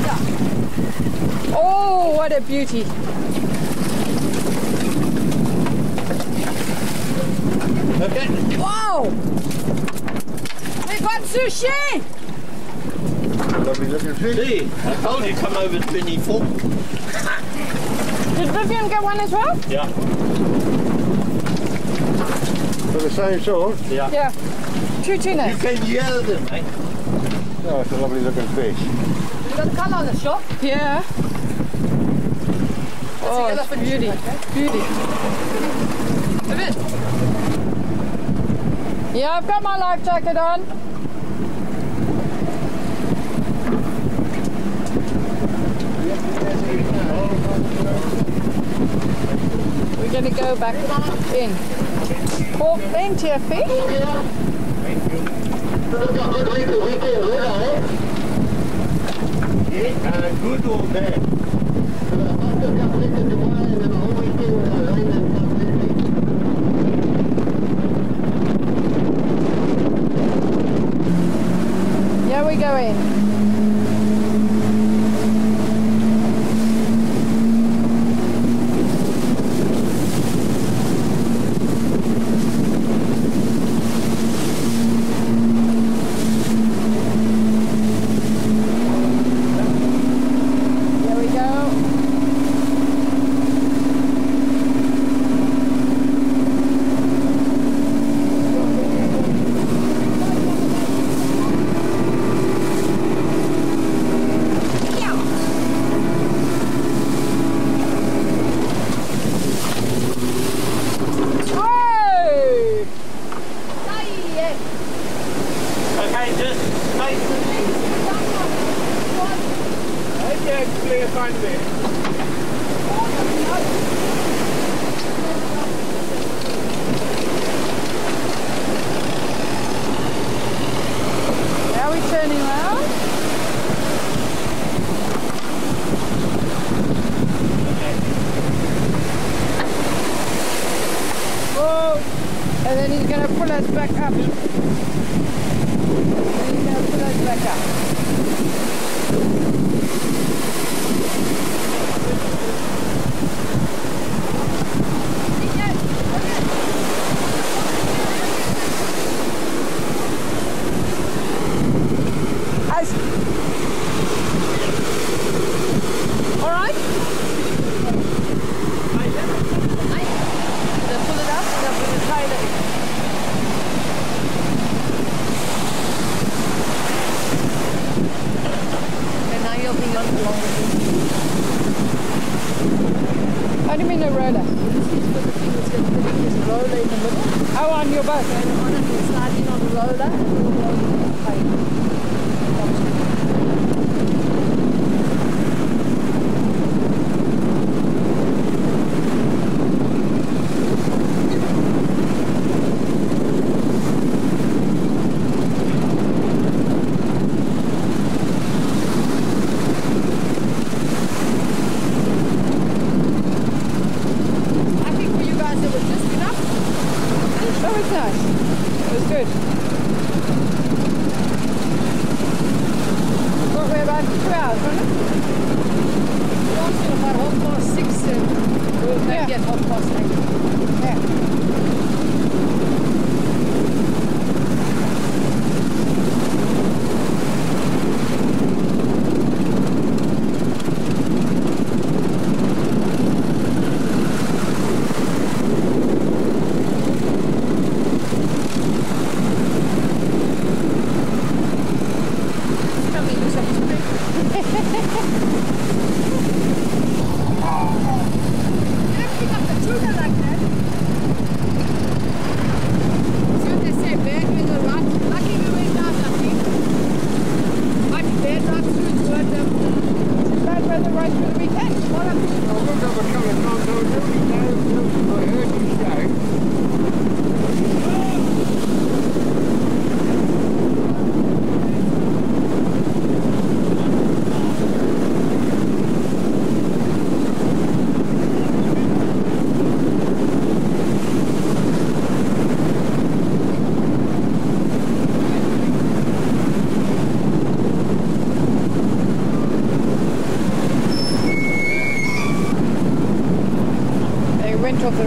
Yeah. Oh, what a beauty. Okay. Wow. We got sushi. Lovely looking fish. See, I told you come over 24. Did Vivian get one as well? Yeah. For the same sort? Yeah. Yeah. Two tunas. You can yell them, eh? Oh, it's a lovely looking fish. You got the colour on the shop? Yeah. Oh, it's beauty. Beauty. Vivian. Yeah, I've got my life jacket on. We're going to go back in. Oh, plenty of fish. Uh, good or bad? Yeah, we go in.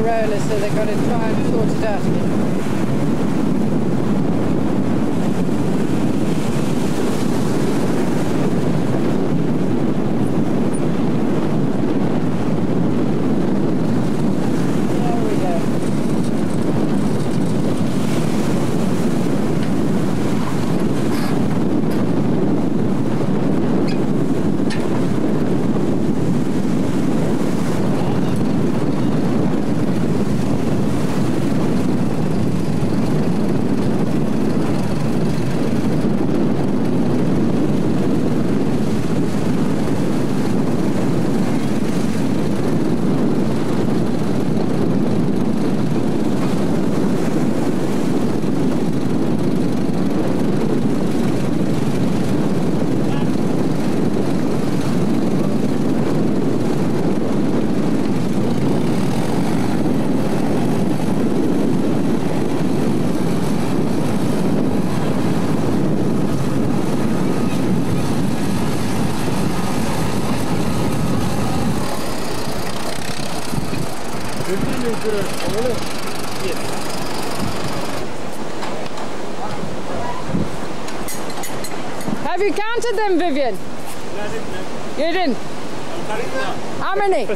roller so they've got to try and sort it out again. them, Vivian? No, I didn't. You didn't? How many?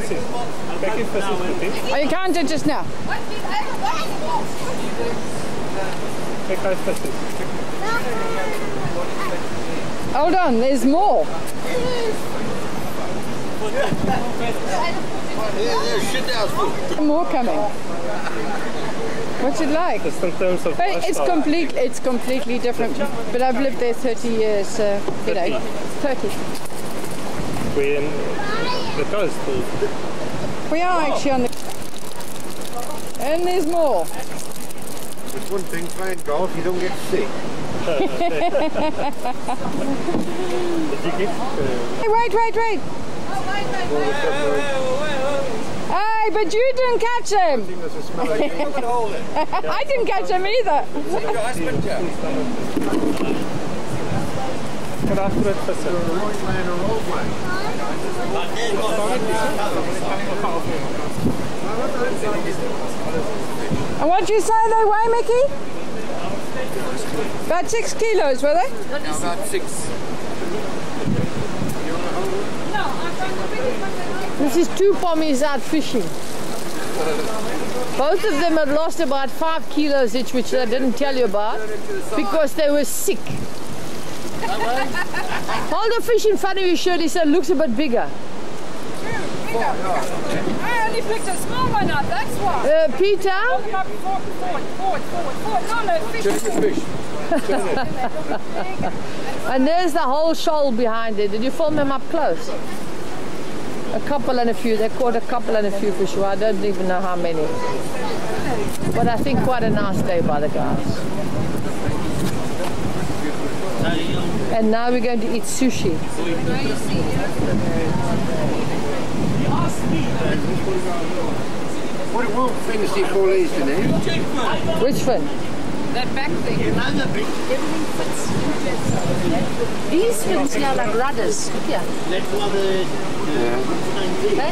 just in terms of. But it's completely, It's completely different. But I've lived there 30 years. So, you 30. know, 30. We're in the coast. We are oh. actually on the. And there's more. It's one thing playing golf, you don't get sick. Uh, hey, wait, wait, wait. Oh, wait, wait, wait but you didn't catch him. I didn't catch him either. And what do you say they weigh, Mickey? About six kilos, were they? No, about six. This is two pommies out fishing. Both of them had lost about five kilos each, which I didn't tell you about, because they were sick. Hold the fish in front of you, Shirley, so it looks a bit bigger. I only picked a small one up, that's why. Uh, Peter? Forward, forward, forward. No, fish. and there's the whole shoal behind it. Did you film them up close? A couple and a few. They caught a couple and a few fish. Well, I don't even know how many. But I think quite a nice day by the guys. And now we're going to eat sushi. What, fins do you call these, Denise? Which fin? That back thing. You know the everything fits. These fins here are like rudders. Here. Eh? Okay?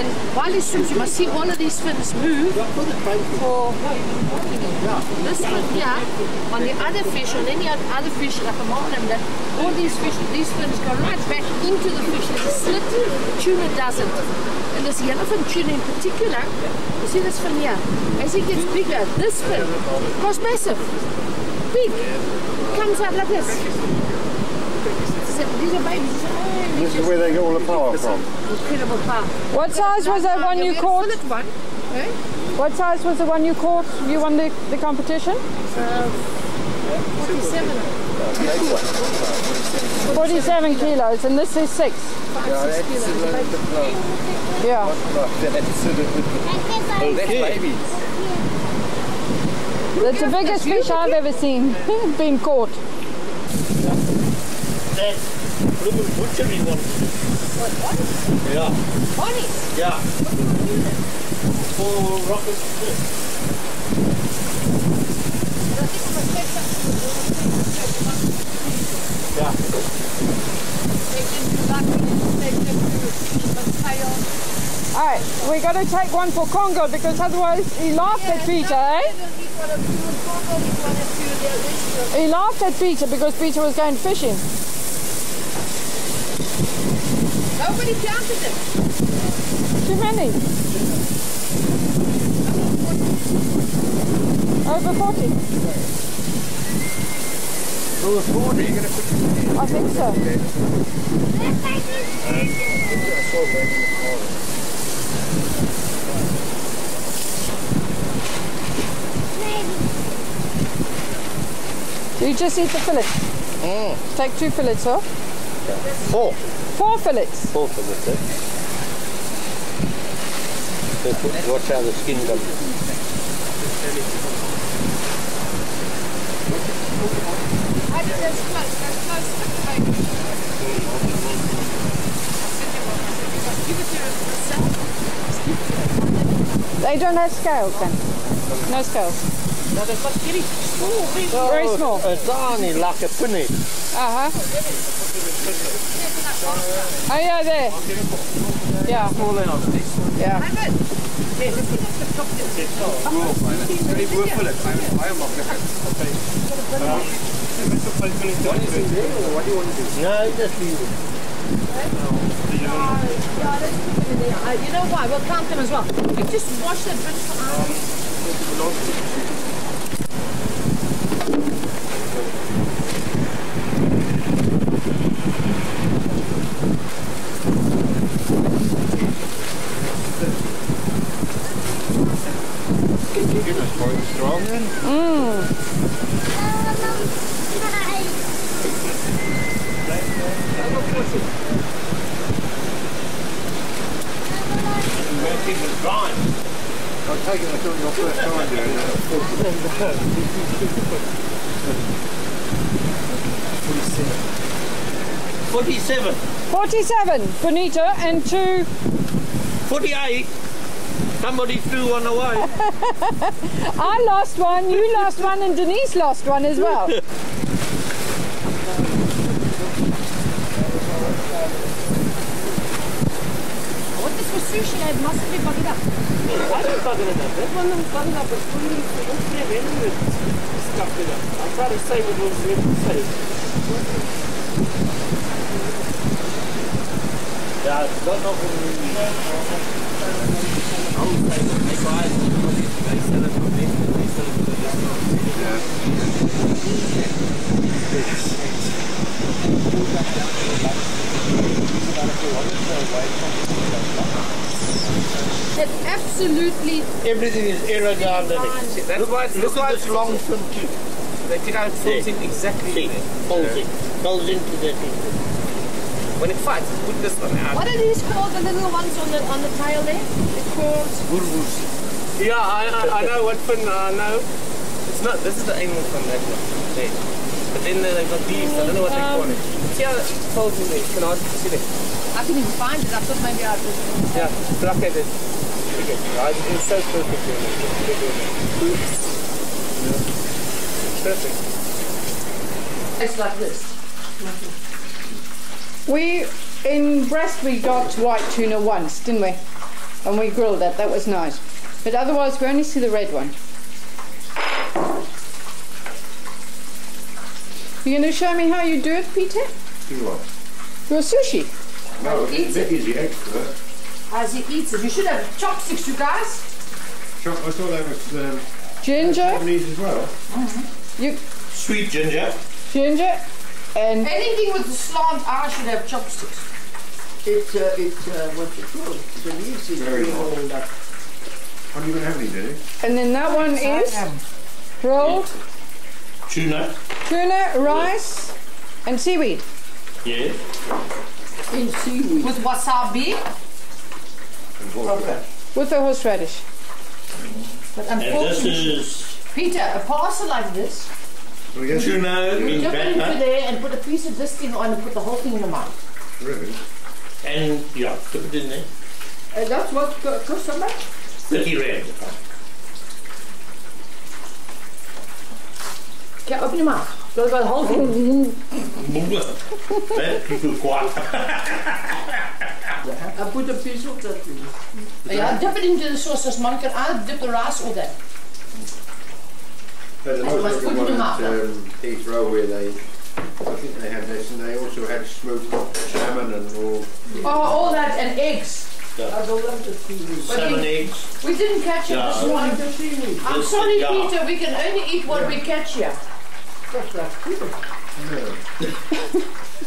And while he swims, you must see all of these fins move for this fin here on the other fish, on any other fish like a marlin, that all these fish, these fins go right back into the fish. There's a slit, tuna doesn't. And this yellowfin tuna in particular, you see this fin here? As he gets bigger, this fin goes massive, big, comes out like this. These are babies. This is where they get all the power from. Incredible power. What size was that one you caught? one. Eh? What size was the one you caught? You won the, the competition? Uh, 47. 47 kilos, and this is six. Ja, det är så långt bra. Yeah. Det är så Oh, that's babies. That's the biggest fish I've ever seen being caught. That little butchery one. What, what? Yeah. Bonnies? Yeah. For rockets. Yeah. Alright, we got to take one for Congo because otherwise he laughed at Peter, eh? He laughed at Peter because Peter was going fishing. Nobody counted them. Too many. Over 40. Over 40, you're going to put I think so. You just eat the fillet. Take two fillets off. Four. Four fillets. Four this, eh? So put- watch how the skin comes. They don't have scales then. No scales. No, they've got kitty. Small, big. Very small. A tiny, like a penny. Uh huh. Oh yeah, there. Yeah. Yeah. Small enough. Yeah. No, just leave it. Uh, you know why? We'll count them as well. You just wash them, rinse them out. Goodness, quite strong. Mm. I take it I thought your first time Forty-seven. 47 Bonito and two 48. Somebody threw one away. I lost one, you lost one, and Denise lost one as well. Wat is voor sushi? Hij must be bug it up. I don't bug it up. That one I'm bugging up, but we need to look at it and stuff it up. I try to save it was really safe. Ja, het kan nog een... It's absolutely Everything is aerodynamic. Look why, look why it's long from too. They take out folds in exactly there. Folds in. Folds into that. When it fights, put this one out. What are these called? The little ones on the on the tail there? It's called Gurvus. Yeah, I, I, I know what fin, I know. It's not, this is the angle from that one. There. But then they've got these, I don't know what they call it. Um, see how it folds in there? Can I see it. I couldn't even find it. I thought maybe I'd just Yeah, look at it. Okay, right? It's so perfect. in there. Perfect. It's like this. We, in Brest, we got white tuna once, didn't we? And we grilled that. that was nice. But otherwise, we only see the red one. You going to show me how you do it, Peter? Do what? Your sushi. No, Eat Becky's the expert. As he eats it. You should have chopsticks, you guys. Choc- I thought that was um, Ginger. Japanese as well. You Sweet ginger. ginger and Anything with the slant eye should have chopsticks. It's, uh, it's, uh, what's it called? Denise is Very doing hot. all that. Are you going to have any, Denny? and then that one is rolled Tuna. tuna, rice, and seaweed. Yeah. In seaweed. With wasabi. Okay. with the horseradish. But And this unfortunately, is Peter, a parcel like this, tuna you in dip it into batter. there and put a piece of this thing on and put the whole thing in your mouth. Really? And yeah, put it in there. And that's what co- costs so much? 30 rand. Okay, open your mouth. Go, go, the whole thing. That people quiet. I put a piece of that in. Yeah, dip it into the sauce. As man can either dip the rice or that. There's a And you looking put it one in at the um, Heathrow where they, I think they had this and they also had smoked salmon and all. Oh, all that and eggs. I don't like the seaweed. Salmon eggs. We didn't catch it Yeah. this I morning. like the seaweed. I'm sorry, yeah. Peter. We can only eat what we catch here. That's like good.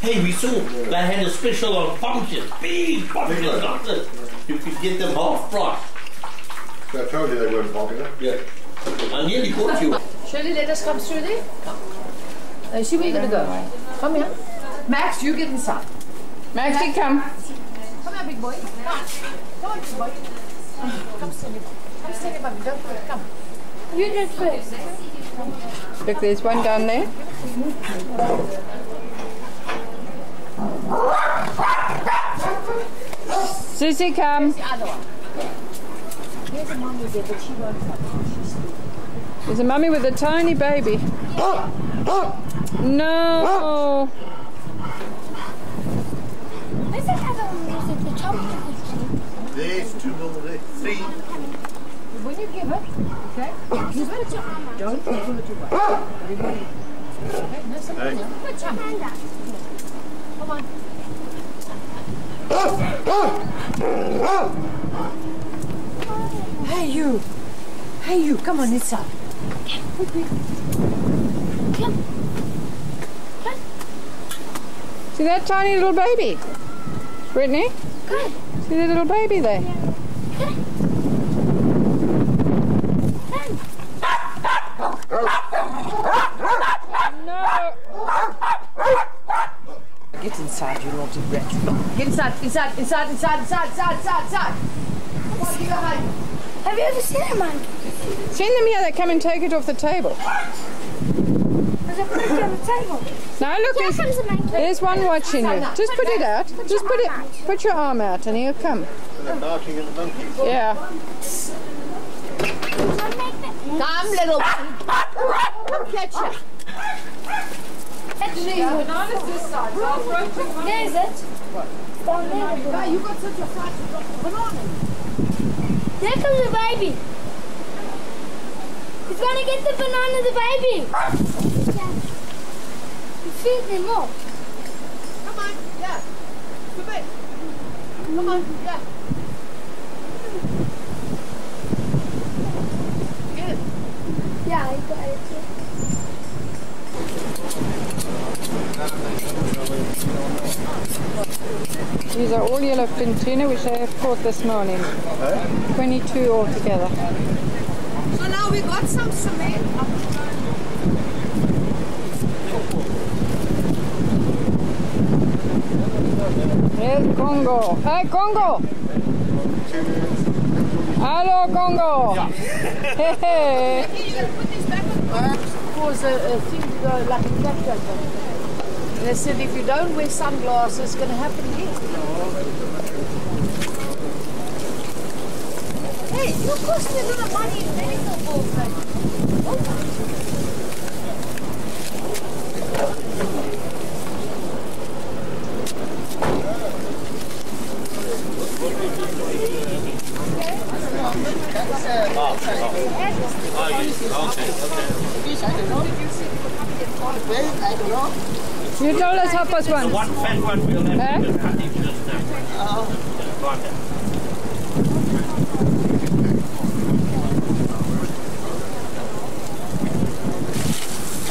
Hey, we saw they had a special on pumpkins. Big pumpkins like this. You could get them half price. So I told you they weren't popular. Yeah. I nearly caught you. Shirley, let us come through there. Come. Now, you see where you're going to go. Come here. Max, you get inside. Maxie, come. Come here, big boy. Come on. Come on, big boy. Come stand here. Come stand here, baby. Don't put Come. You did first. Look, there's one down there. Susie, come. The other one. There's a mommy there, but she won't come. She's sleeping. There's a mummy with a tiny baby. No. Where's the one? Is it the chocolate? There's two more there. Three. Give okay, you put your arm. Don't pull it away. Okay, no, something Hey. else. Put your hand out. Come on. Hey, you. Hey, you. Come on inside. Come. See that tiny little baby? Brittany? Good. See the little baby there? No. Get inside, you naughty brat. Get inside, inside, inside, inside, inside, inside, inside, inside. Come on, give her a. Have you ever seen a monkey? Send them here, they come and take it off the table. There's a monkey on the table. Now look, Here there's, comes a monkey. there's one watching you. Just put it out. Put Just put it. out. Put your arm out, and he'll come. and they're barking at the monkeys. Yeah. Come, little one. Come catch her. Yeah, bananas this side, so I'll throw Where is it? Down there. Guy, you got such a fat to drop the banana. There comes the baby. He's gonna get the banana, the baby. You feed them all. Come on, yeah. Come in. Come on, yeah. Get it. Yeah, I got it. These are all yellowfin tuna which I have caught this morning. 22 altogether. So now we got some cement. Here's Congo. Hey, Congo! Hello, Congo! Hey, hey. cause like they said if you don't wear sunglasses, it's going to happen again. Hey, you cost me a lot of money in medical bills. You told us one. One fat one we'll have Eh? to just cut each just there.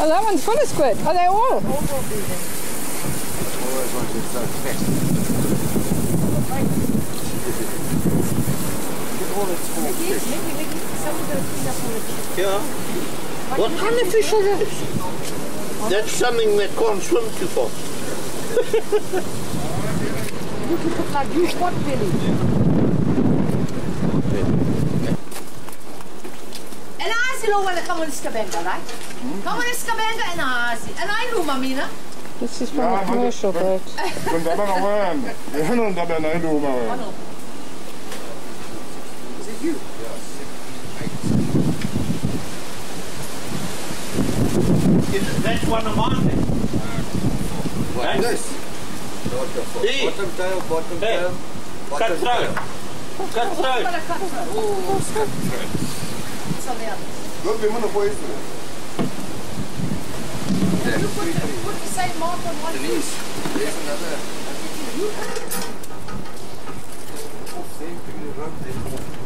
Oh, that one's full of squid. Are they all? Wanted so fast. Get all its small fish. Yeah. What kind of fish are those? That's something that can't swim too fast. You can put like you pot belly. En as jy nou wil kom ons skabenga, right? Kom ons skabenga en as. En I know mamina. This is from a commercial boat. Is- That's one of mine then. What? This? Hey. Bottom tail, bottom tail. Cut throat. Cut throat. Some the others. Look, we want to poison You put, you put the same mark on one Denise, there's another. Same thing, the rope there.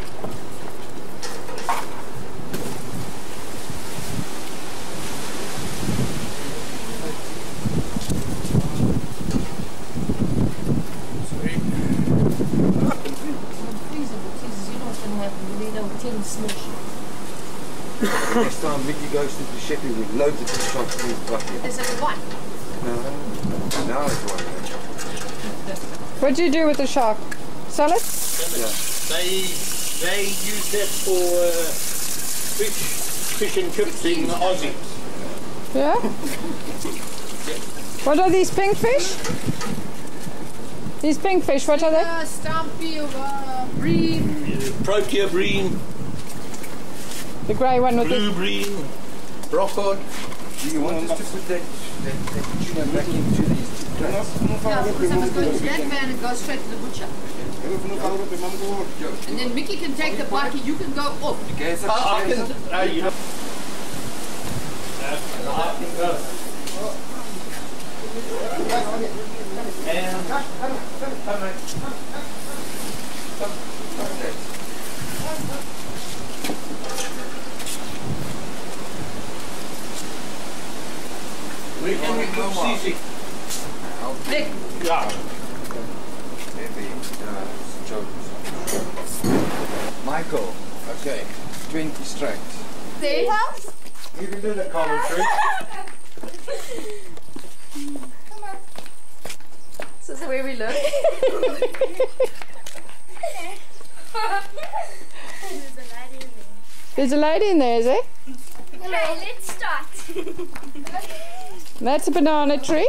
Next time Mickey goes to the shipping with loads of fish on his bucket. There's only one. No, now it's one. What do you do with the shark? Sell it? They they use that for uh, fish fish and chips in Aussie. Yeah? What are these pink fish? These pink fish, what are they? Uh, Stampy or uh, bream. Protea bream, The grey one with blue the... bream, Rockcod. Do you want us to put that, that, that tuna back into these two crates? Yeah, because I must go into that van and go straight to the butcher. And then Mickey can take the bucket, you can go off. I, I can, you know. I can go. And, come on. Where can we go, Cece? Nick. Yeah. Maybe, uh, jokes. Michael, okay, 20 straight. There. You can do the commentary. Come on. This is the way we look. There's a lady in there, is there? Okay, let's start. That's a banana tree.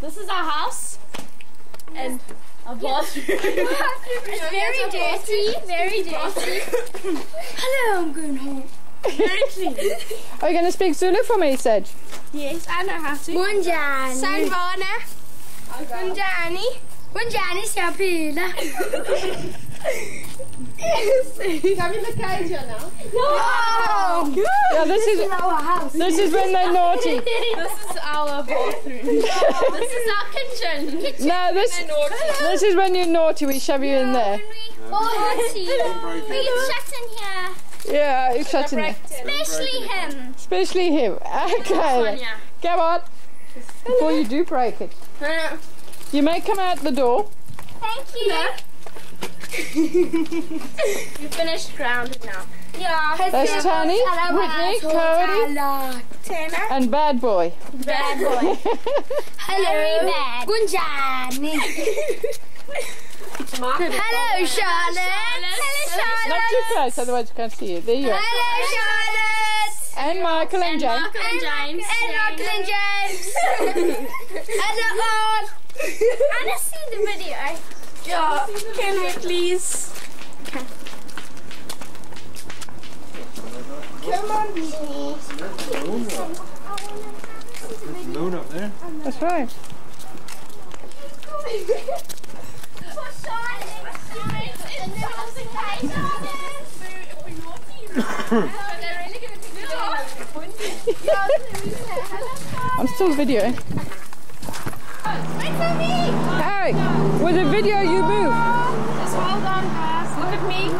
This is our house. And A bathroom. it's very dirty, very dirty. Hello, I'm going home. Very clean. Are you going to speak Zulu for me, Sedge? Yes, I know how to. Bunjani. Sanibona. Bunjani. Bunjani siyaphila. Come in the cage now. No! Yeah, this is our house. this is when they're naughty. This is our bathroom. this is our kitchen. kitchen. No, this when they're naughty. this is when you're naughty. We shove you in there. Naughty. Oh, we shut in here. Yeah, you shut in there. Especially him. Especially him. Okay. then. Sonia. Come on. Before you do break it. You may come out the door. Thank you. You finished grounded now. Yeah. There's Tony, Whitney, Cody, Tanner. and Bad Boy. Bad boy. Hello. bad. Gunjani. Hello, Charlotte. Hello, Not too Charlotte. close, otherwise you can't see you. There you are. Hello, Charlotte. And Michael and Jane. Michael and James. And Michael and James. Hello, all. I want to see the video. Yeah. Can we please? Come on, Beanie. Moon up there. That's right. I'm still videoing. Hey, with a video you move. Just hold on, guys. Look at me.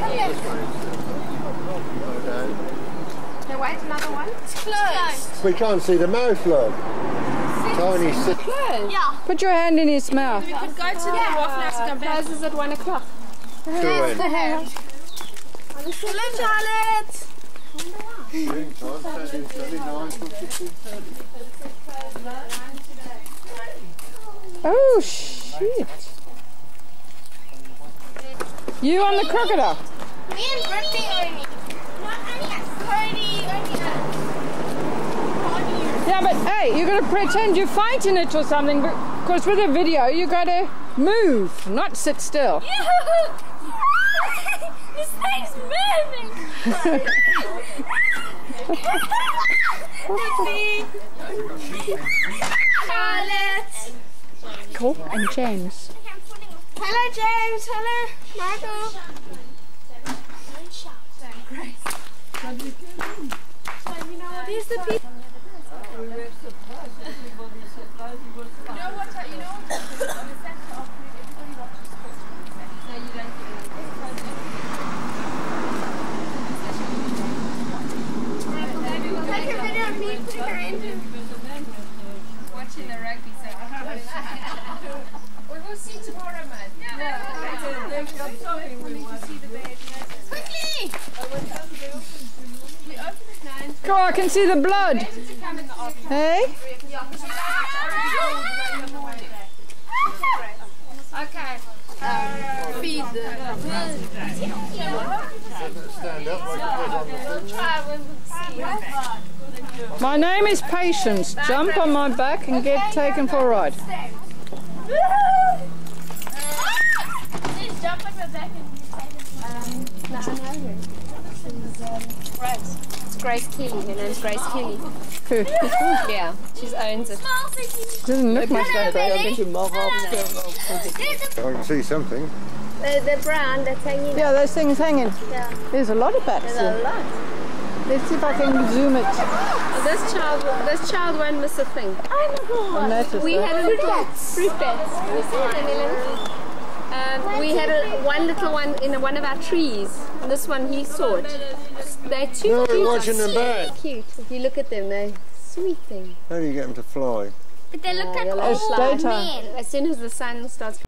come here. Now wait, another one. It's closed. We can't see the mouth, look. Tiny sit. Yeah. Put your hand in his mouth. We could go to the wharf now to come back. Closes at one o'clock. There's the hand. Hello, Charlotte. Oh, shit. You on the crocodile. Me and only. Not only us. Cody only us. Yeah, but hey, you got to pretend you're fighting it or something. Because with a video, you got to move, not sit still. this thing's moving. Charlotte. Cool. And James. Hello, James. Hello, Michael. These the people. Take a video of me putting her into. Watching the rugby, so we will see tomorrow, man. Quickly! We open Go, I can see the blood. To come in the afternoon. Hey? Okay. Uh, feed the. Stand up Try My name is Patience. Jump on my back and get taken for a ride. Please jump on my back and Um, no, I know her. She's Grace. Kelly. Her name's Grace Kelly. Who? yeah, she owns it. Doesn't look much like Grace. I can see something. The, the brown that's hanging. Yeah, those things hanging. Yeah. There's a lot of bats There's here. a lot. Let's see if I can zoom it. Oh, this child, this child won't miss a thing. I noticed We that. had a little fruit bats. We saw it, Ellen. Um, we had a, one little one in one of our trees. This one he saw it. They're too No, cute. watching them back. Cute. If you look at them, they're sweet things. How do you get them to fly? But they look like they'll old fly. men. As soon as the sun starts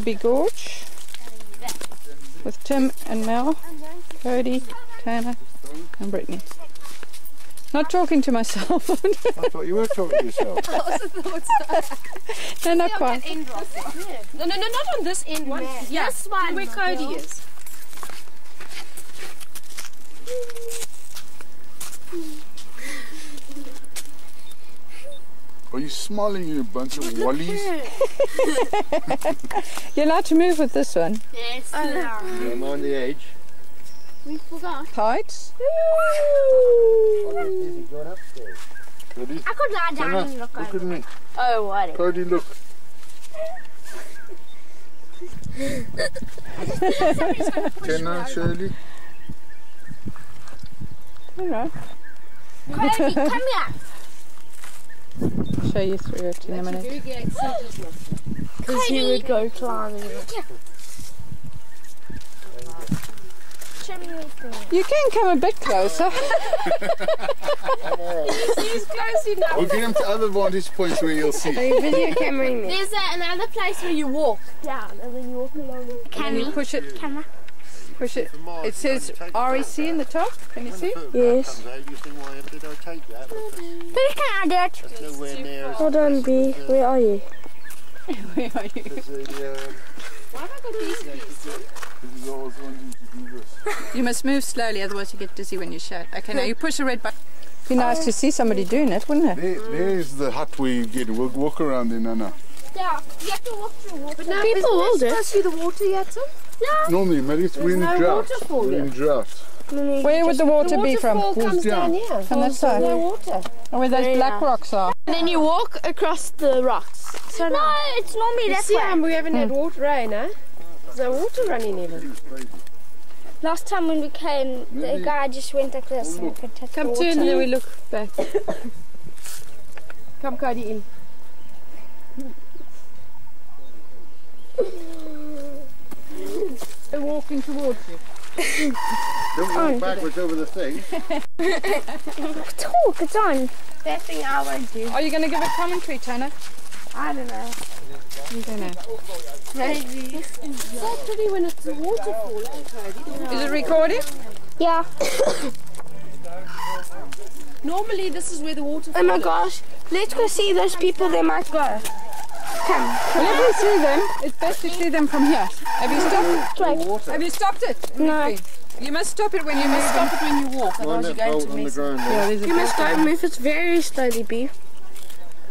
This is Oribi Gorge with Tim and Mel, Cody, Tanner, and Brittany. Not talking to myself. I thought you were talking to yourself. no, not quite. No, no, no, not on this end one. Yeah, This one, where Cody is. Are you smiling, you bunch of wallies? You're allowed to move with this one. Yes. I'm on the edge. We forgot. Heights. Ready? I could lie down Anna, and look look at me. Oh, what? Cody, look. Jenna, Shirley. All right. Cody, come here. Show you through it in a minute. Because he would go climbing. Show me your thing. You can come a bit closer. He's close enough. We'll get him to other vantage points where you'll see. There's uh, another place where you walk down and then you walk along. Can you push it? Camera. Push it. It says REC in the top. Can you see? Yes. Comes out, you think, why did I take that? But I do it? That's nowhere Hold on, B. Where are you? Where are you? as the, um, Why have I got these keys? This always wanting to do this. You must move slowly, otherwise you get dizzy when you shout. Okay, now you push the red button. Be nice to see somebody doing it, wouldn't it? There, there's the hut where you get. We'll walk around there, Nana. Yeah. You have to walk through water. But now, People isn't will there do. supposed to be the water yet, Tim? No. Normally, maybe it's we're in no drought. waterfall We're in yet. drought. Where would the water be from? waterfall comes down here. On that There's side. no water. Or where those Very black rocks are. And then you walk across the rocks. So no, it's normally You that see way. how we haven't had water rain, eh? There's no water running even. Last time when we came, the guy just went like this and could touch Come the turn water. and then we look back. Come, Cody, in. They're walking towards you. don't walk oh. backwards over the thing. Talk, it's on. That thing I won't do. Are you going to give a commentary, Tanner? I don't know. You don't know. Maybe. It's so pretty when it's a waterfall, Is it recording? Yeah. Normally, this is where the waterfall Oh my gosh. Let's go see those people. They might go. Come. Well, if we see them, it's best to see them from here. Have you stopped Wait. Have you stopped it? No. You must stop it when you move. Stop it when you walk, Find otherwise you're that going to on the miss it. ground Yeah, there. there's You must boat go there. move it very slowly, B.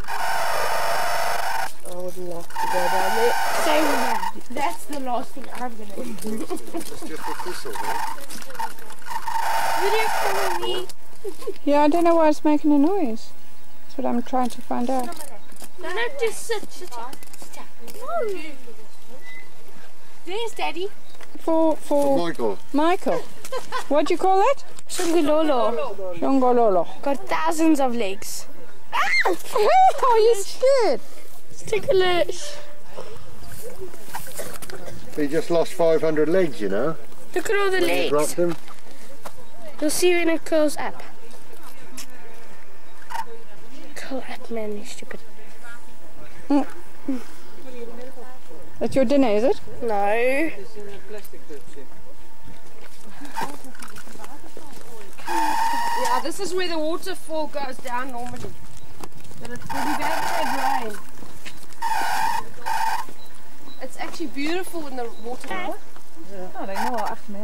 I would love to go down there. Same that. That's the last thing I'm going to do. It's just a thistle there. Video camera me. Yeah, I don't know why it's making a noise. That's what I'm trying to find out. No, no, just sit. Sit. Sit. No. There's Daddy. For for Michael. Michael. What do you call that? Shungulolo. Shongololo. Got thousands of legs. Ah! Are you scared? It's ticklish. He just lost 500 legs, you know. Look at all the when he dropped legs. Them. You'll see when it curls up. Curl up, man, you stupid. Mm. That's your dinner, is it? No. Yeah, this is where the waterfall goes down normally. But it's pretty bad with rain. It's actually beautiful in the water. Oh, they know after me.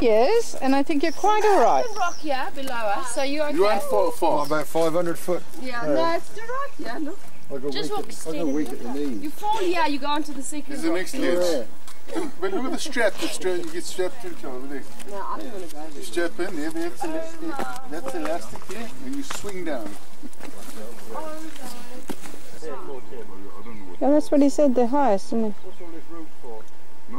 Yes, and I think you're quite alright. There's a rock here below us, so you're okay. You aren't far, far. About 500 foot. Yeah, Uh, no, it's still right here, look. I got Just weak, walk at- I straight got weak at the You fall here, you go onto the second This is the rock. next Yeah. But look at the strap. The strap you get strapped into over there. No, I don't want to go You there. strap in there. That's elastic. That's elastic there, and you swing down. Oh Yeah, that's what he said, the highest, isn't it? What's all this rope for? No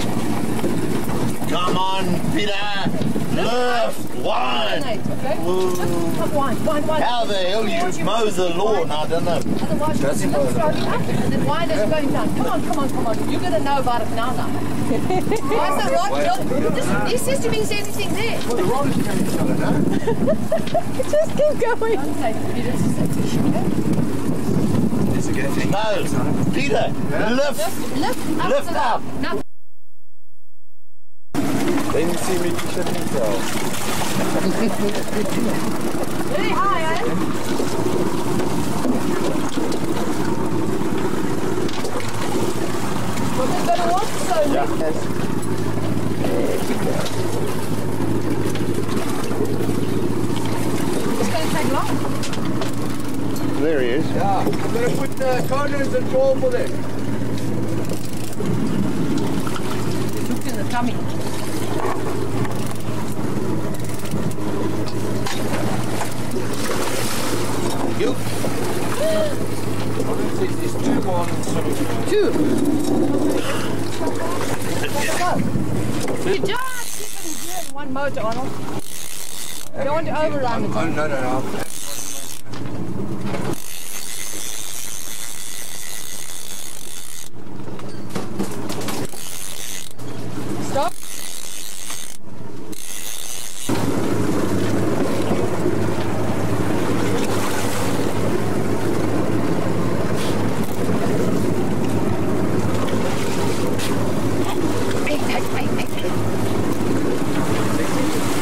Come on, Peter. Lift one. Woo. Come wine, wine, wine. How the hell you mow the lawn? I don't know. Otherwise, Does he you mow lift the slowly up, and then wine is going down. Come on, come on, come on. You're going to know about it now, now. I said, what? No, this, he says to me, is there anything there? Well, the rod is going to tell no? Just keep going. Okay, Peter, just a tissue, No, Peter, lift. Lift up. Lift up. Now, They didn't see me shut themselves. very high, eh? Well, they're going to walk slowly. It's going to take long. There he is. Yeah, I'm going to put the corners and 12 for them. It's hooked in the tummy. You. There's two Two. You just keep it in one motor, Arnold. You don't want to overrun it. Oh, no, no, no. Stop.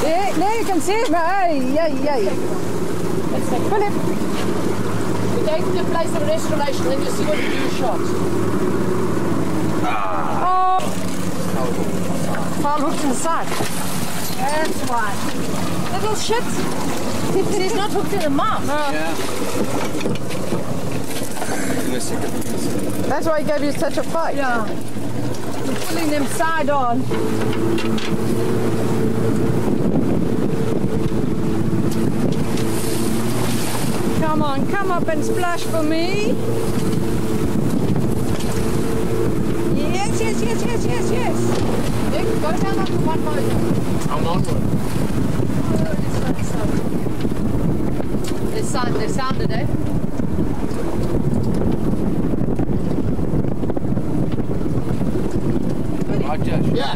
There, there you can see yay. Let's take Philip. We take to the place of restoration, then you see what you do shot. Oh. Foul hooked in the. That's why. Little shit. He's not hooked in the mouth. That's why he gave you such a fight. Yeah. You're pulling them side on. Come on, come up and splash for me. Yes, yes, yes, yes, yes, yes. Nick, go down onto one motor. I'm on one. They sound, they sounded, eh? Roger. Yeah.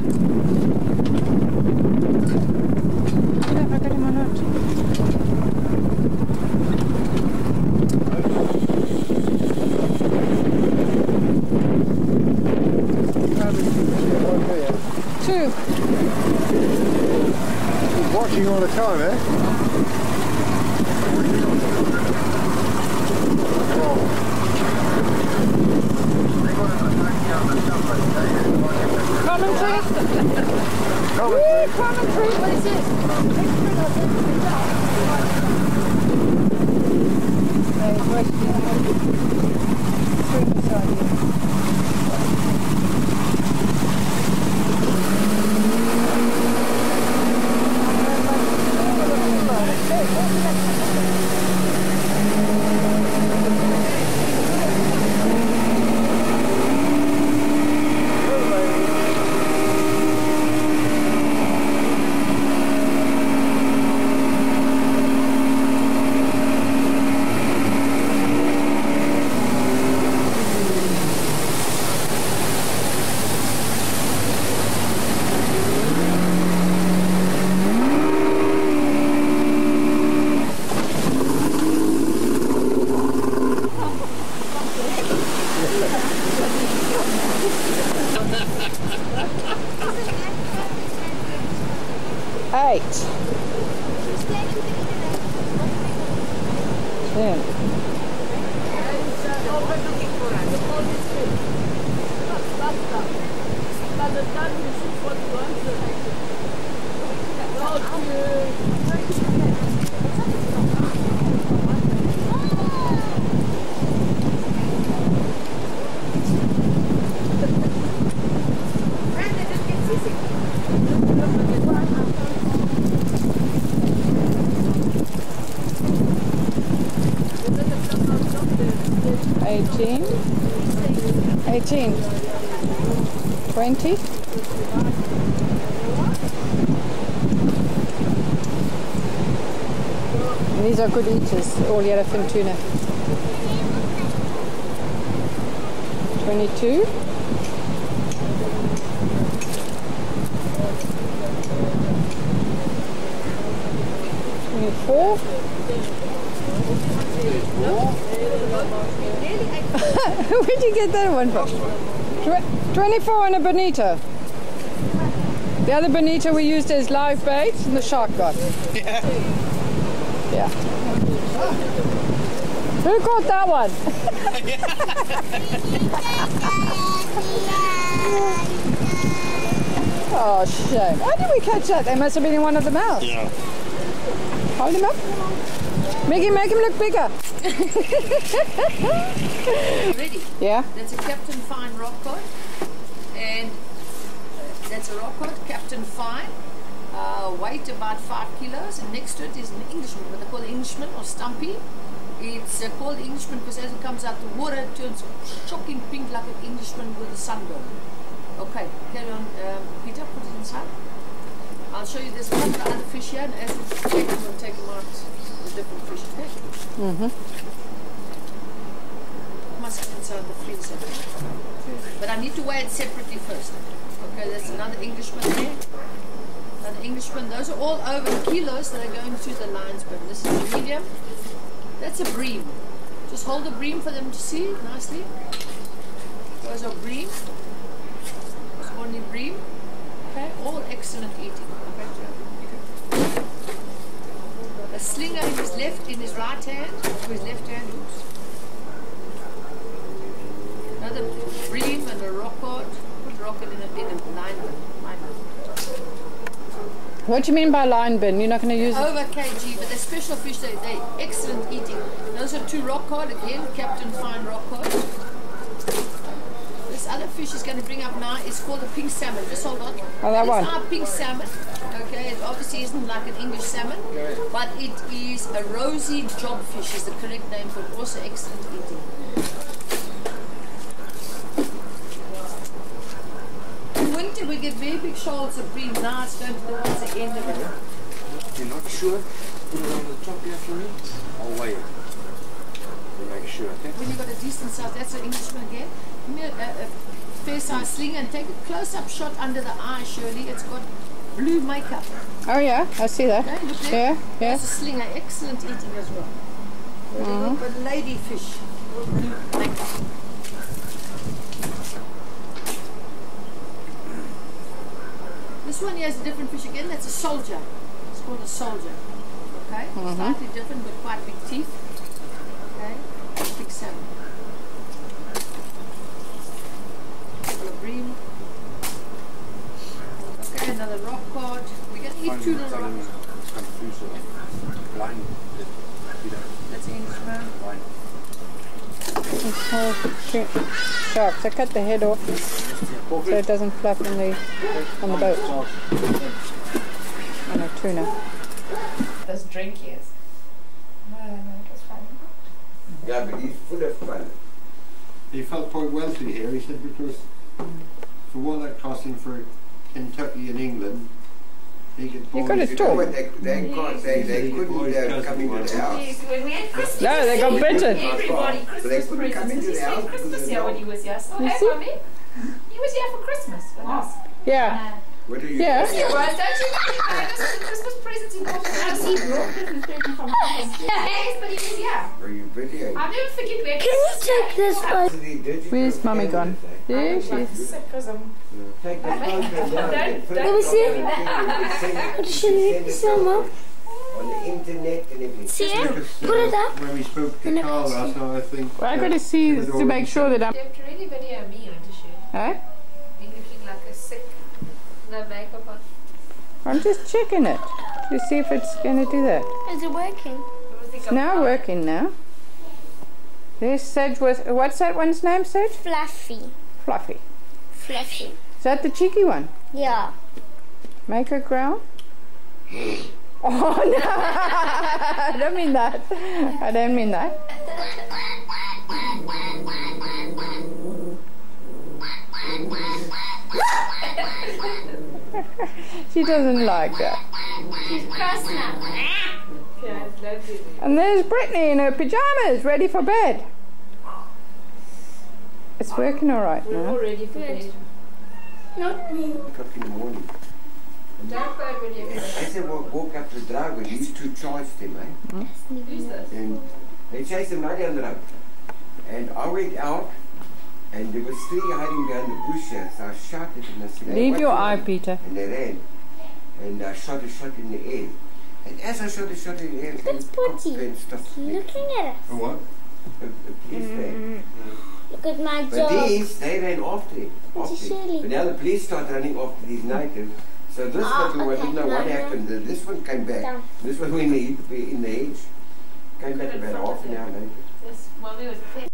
15, 18, 20, these are good eaters, all yellowfin tuna. 22. That one from? Tw- Twenty-four on a bonito. The other bonito we used as live bait, and the shark got. Yeah. Yeah. Who caught that one? oh, shame. How did we catch that? They must have been in one of the mouths. Yeah. Hold him up. Mickey, make him look bigger. Yeah. That's a Captain Fine rock cod. And uh, that's a rock cod, Captain Fine. Uh, weight about five kilos. And next to it is an Englishman, what they call the Englishman or Stumpy. It's uh, called Englishman because as it comes out the water, it turns shocking pink like an Englishman with a sunburn. Okay, carry on, um, Peter, put it inside. I'll show you there's a couple of other fish here, and as we take them, we'll take them out, the different fish, okay? Mm-hmm. Must have inside the freezer. But I need to weigh it separately first. Okay, there's another Englishman there. Another Englishman. Those are all over kilos that are going to the lion's bin. This is the medium. That's a bream. Just hold the bream for them to see nicely. Those are bream. That's only bream. Okay, all excellent eating. Okay, a slinger in his left, in his right hand, or his left hand. Oops. Another and rockard. Put rocket in a, in a line. line. What do you mean by line bin? You're not going to use it? Over kg, but they're special fish. They, they excellent eating. Those are two rock cod again, Captain Fine rock cod. This other fish is going to bring up now is called a pink salmon. Just hold on. Oh, that It's one. our pink salmon. Okay, it obviously isn't like an English salmon, but it is a rosy jobfish is the correct name for it. Also excellent eating. In winter very big shoals of bream. Now it's going towards the end of it. You're not sure? Put it on the top here for me. I'll weigh it. To make sure, okay? When you've got a decent size, that's an Englishman again. Give me a, a, a fair size sling and take a close up shot under the eye, Shirley. It's got blue makeup. Oh, yeah, I see that. Okay, look there. Yeah, yeah. That's a slinger. Excellent eating as well. Very Mhm. good, But lady fish. with Blue makeup. One here is a different fish again. That's a soldier. It's called a soldier. Okay? Mhm. Slightly different but quite big teeth. Okay? Big salmon. Couple of bream. Okay, another rock cod. We're going to eat two little rocks. Blind. That's Englishman. Blind. Small tu- shark. So cut the head off so it doesn't flap in the, on the boat. On a tuna. Those drinkies. No, no, it was fun. Yeah, but he's full of fun. He felt quite wealthy here, he said, because for what that cost him for Kentucky and England, he could You buy gotta his- They, they, can't, they, they couldn't uh, come into the house. When we had Christmas. No, they got bitten. Everybody, they Christmas couldn't presents. He the spent Christmas of here when he was here. So, You hey, see? He was here for Christmas with us. Yeah. What do you Yeah. Yes, he was. Don't you think? This is Christmas presents in brought for us. He brought Christmas presents from us. Yes, but he was here. Are you busy? I'll never forget where Can you take this one? Where's mummy gone? There she is. Sick as I'm. Take the Don't, Let me see. What does she need? Some up. On the internet and everything. See it? Put it up. When we spoke to Carl last night, I think. Well, I got to see to make sure that I'm. You have to really video me, aren't you? Huh? You're looking like a sick, no makeup on. I'm just checking it to see if it's going to do that. Is it working? It's now working now. There's Sedgeworth. What's that one's name, Sedge? Fluffy. Fluffy. Fluffy. Is that the cheeky one? Yeah. Make her growl? Oh no! I don't mean that. I don't mean that. she doesn't like that. She's cross now. And there's Brittany in her pyjamas, ready for bed. It's working all right We're now. all ready for bed. Not me. Up in the morning. Don't go when you're And as they walk, walk up the driveway, these two charged him, eh? Who's this? And they chased him right down the road. And I went out, and there was three hiding behind the bushes. I shot at them. I said, "Hey, Leave your eye, want?" Peter. And they ran. And I shot a shot in the air. And as I shot a shot in the air, That's Potty. stopped. Looking at us. A what? A, a police van. Look at my But these, they ran after him. After him. Shirley. But now the police start running after these natives. So this Ah, little one didn't know what No, no. happened. The- This one came back. Down. This one went in the, in the hedge. Came back about half an hour later. Yes, well, we was But you see the stars they beat.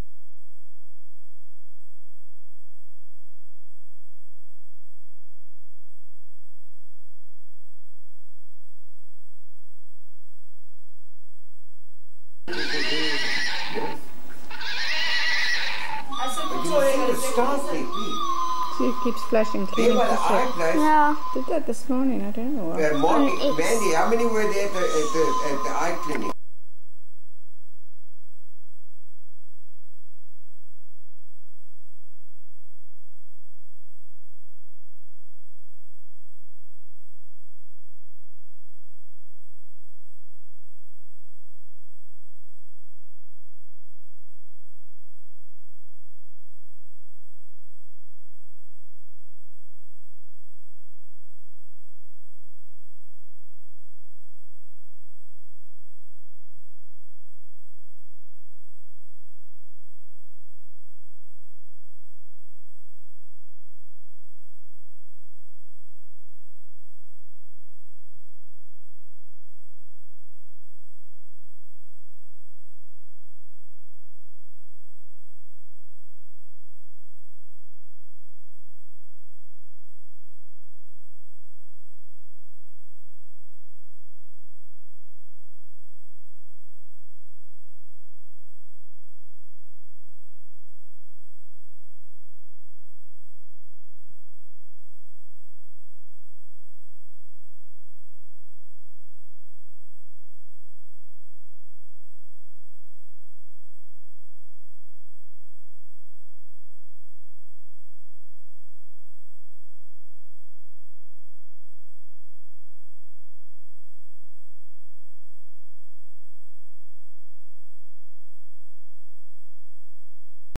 See, it keeps flashing clean. They were the eye place. Yeah. Did that this morning, I don't know why. Uh, Marty, Mandy, how many were there at the, at the, at the eye clinic?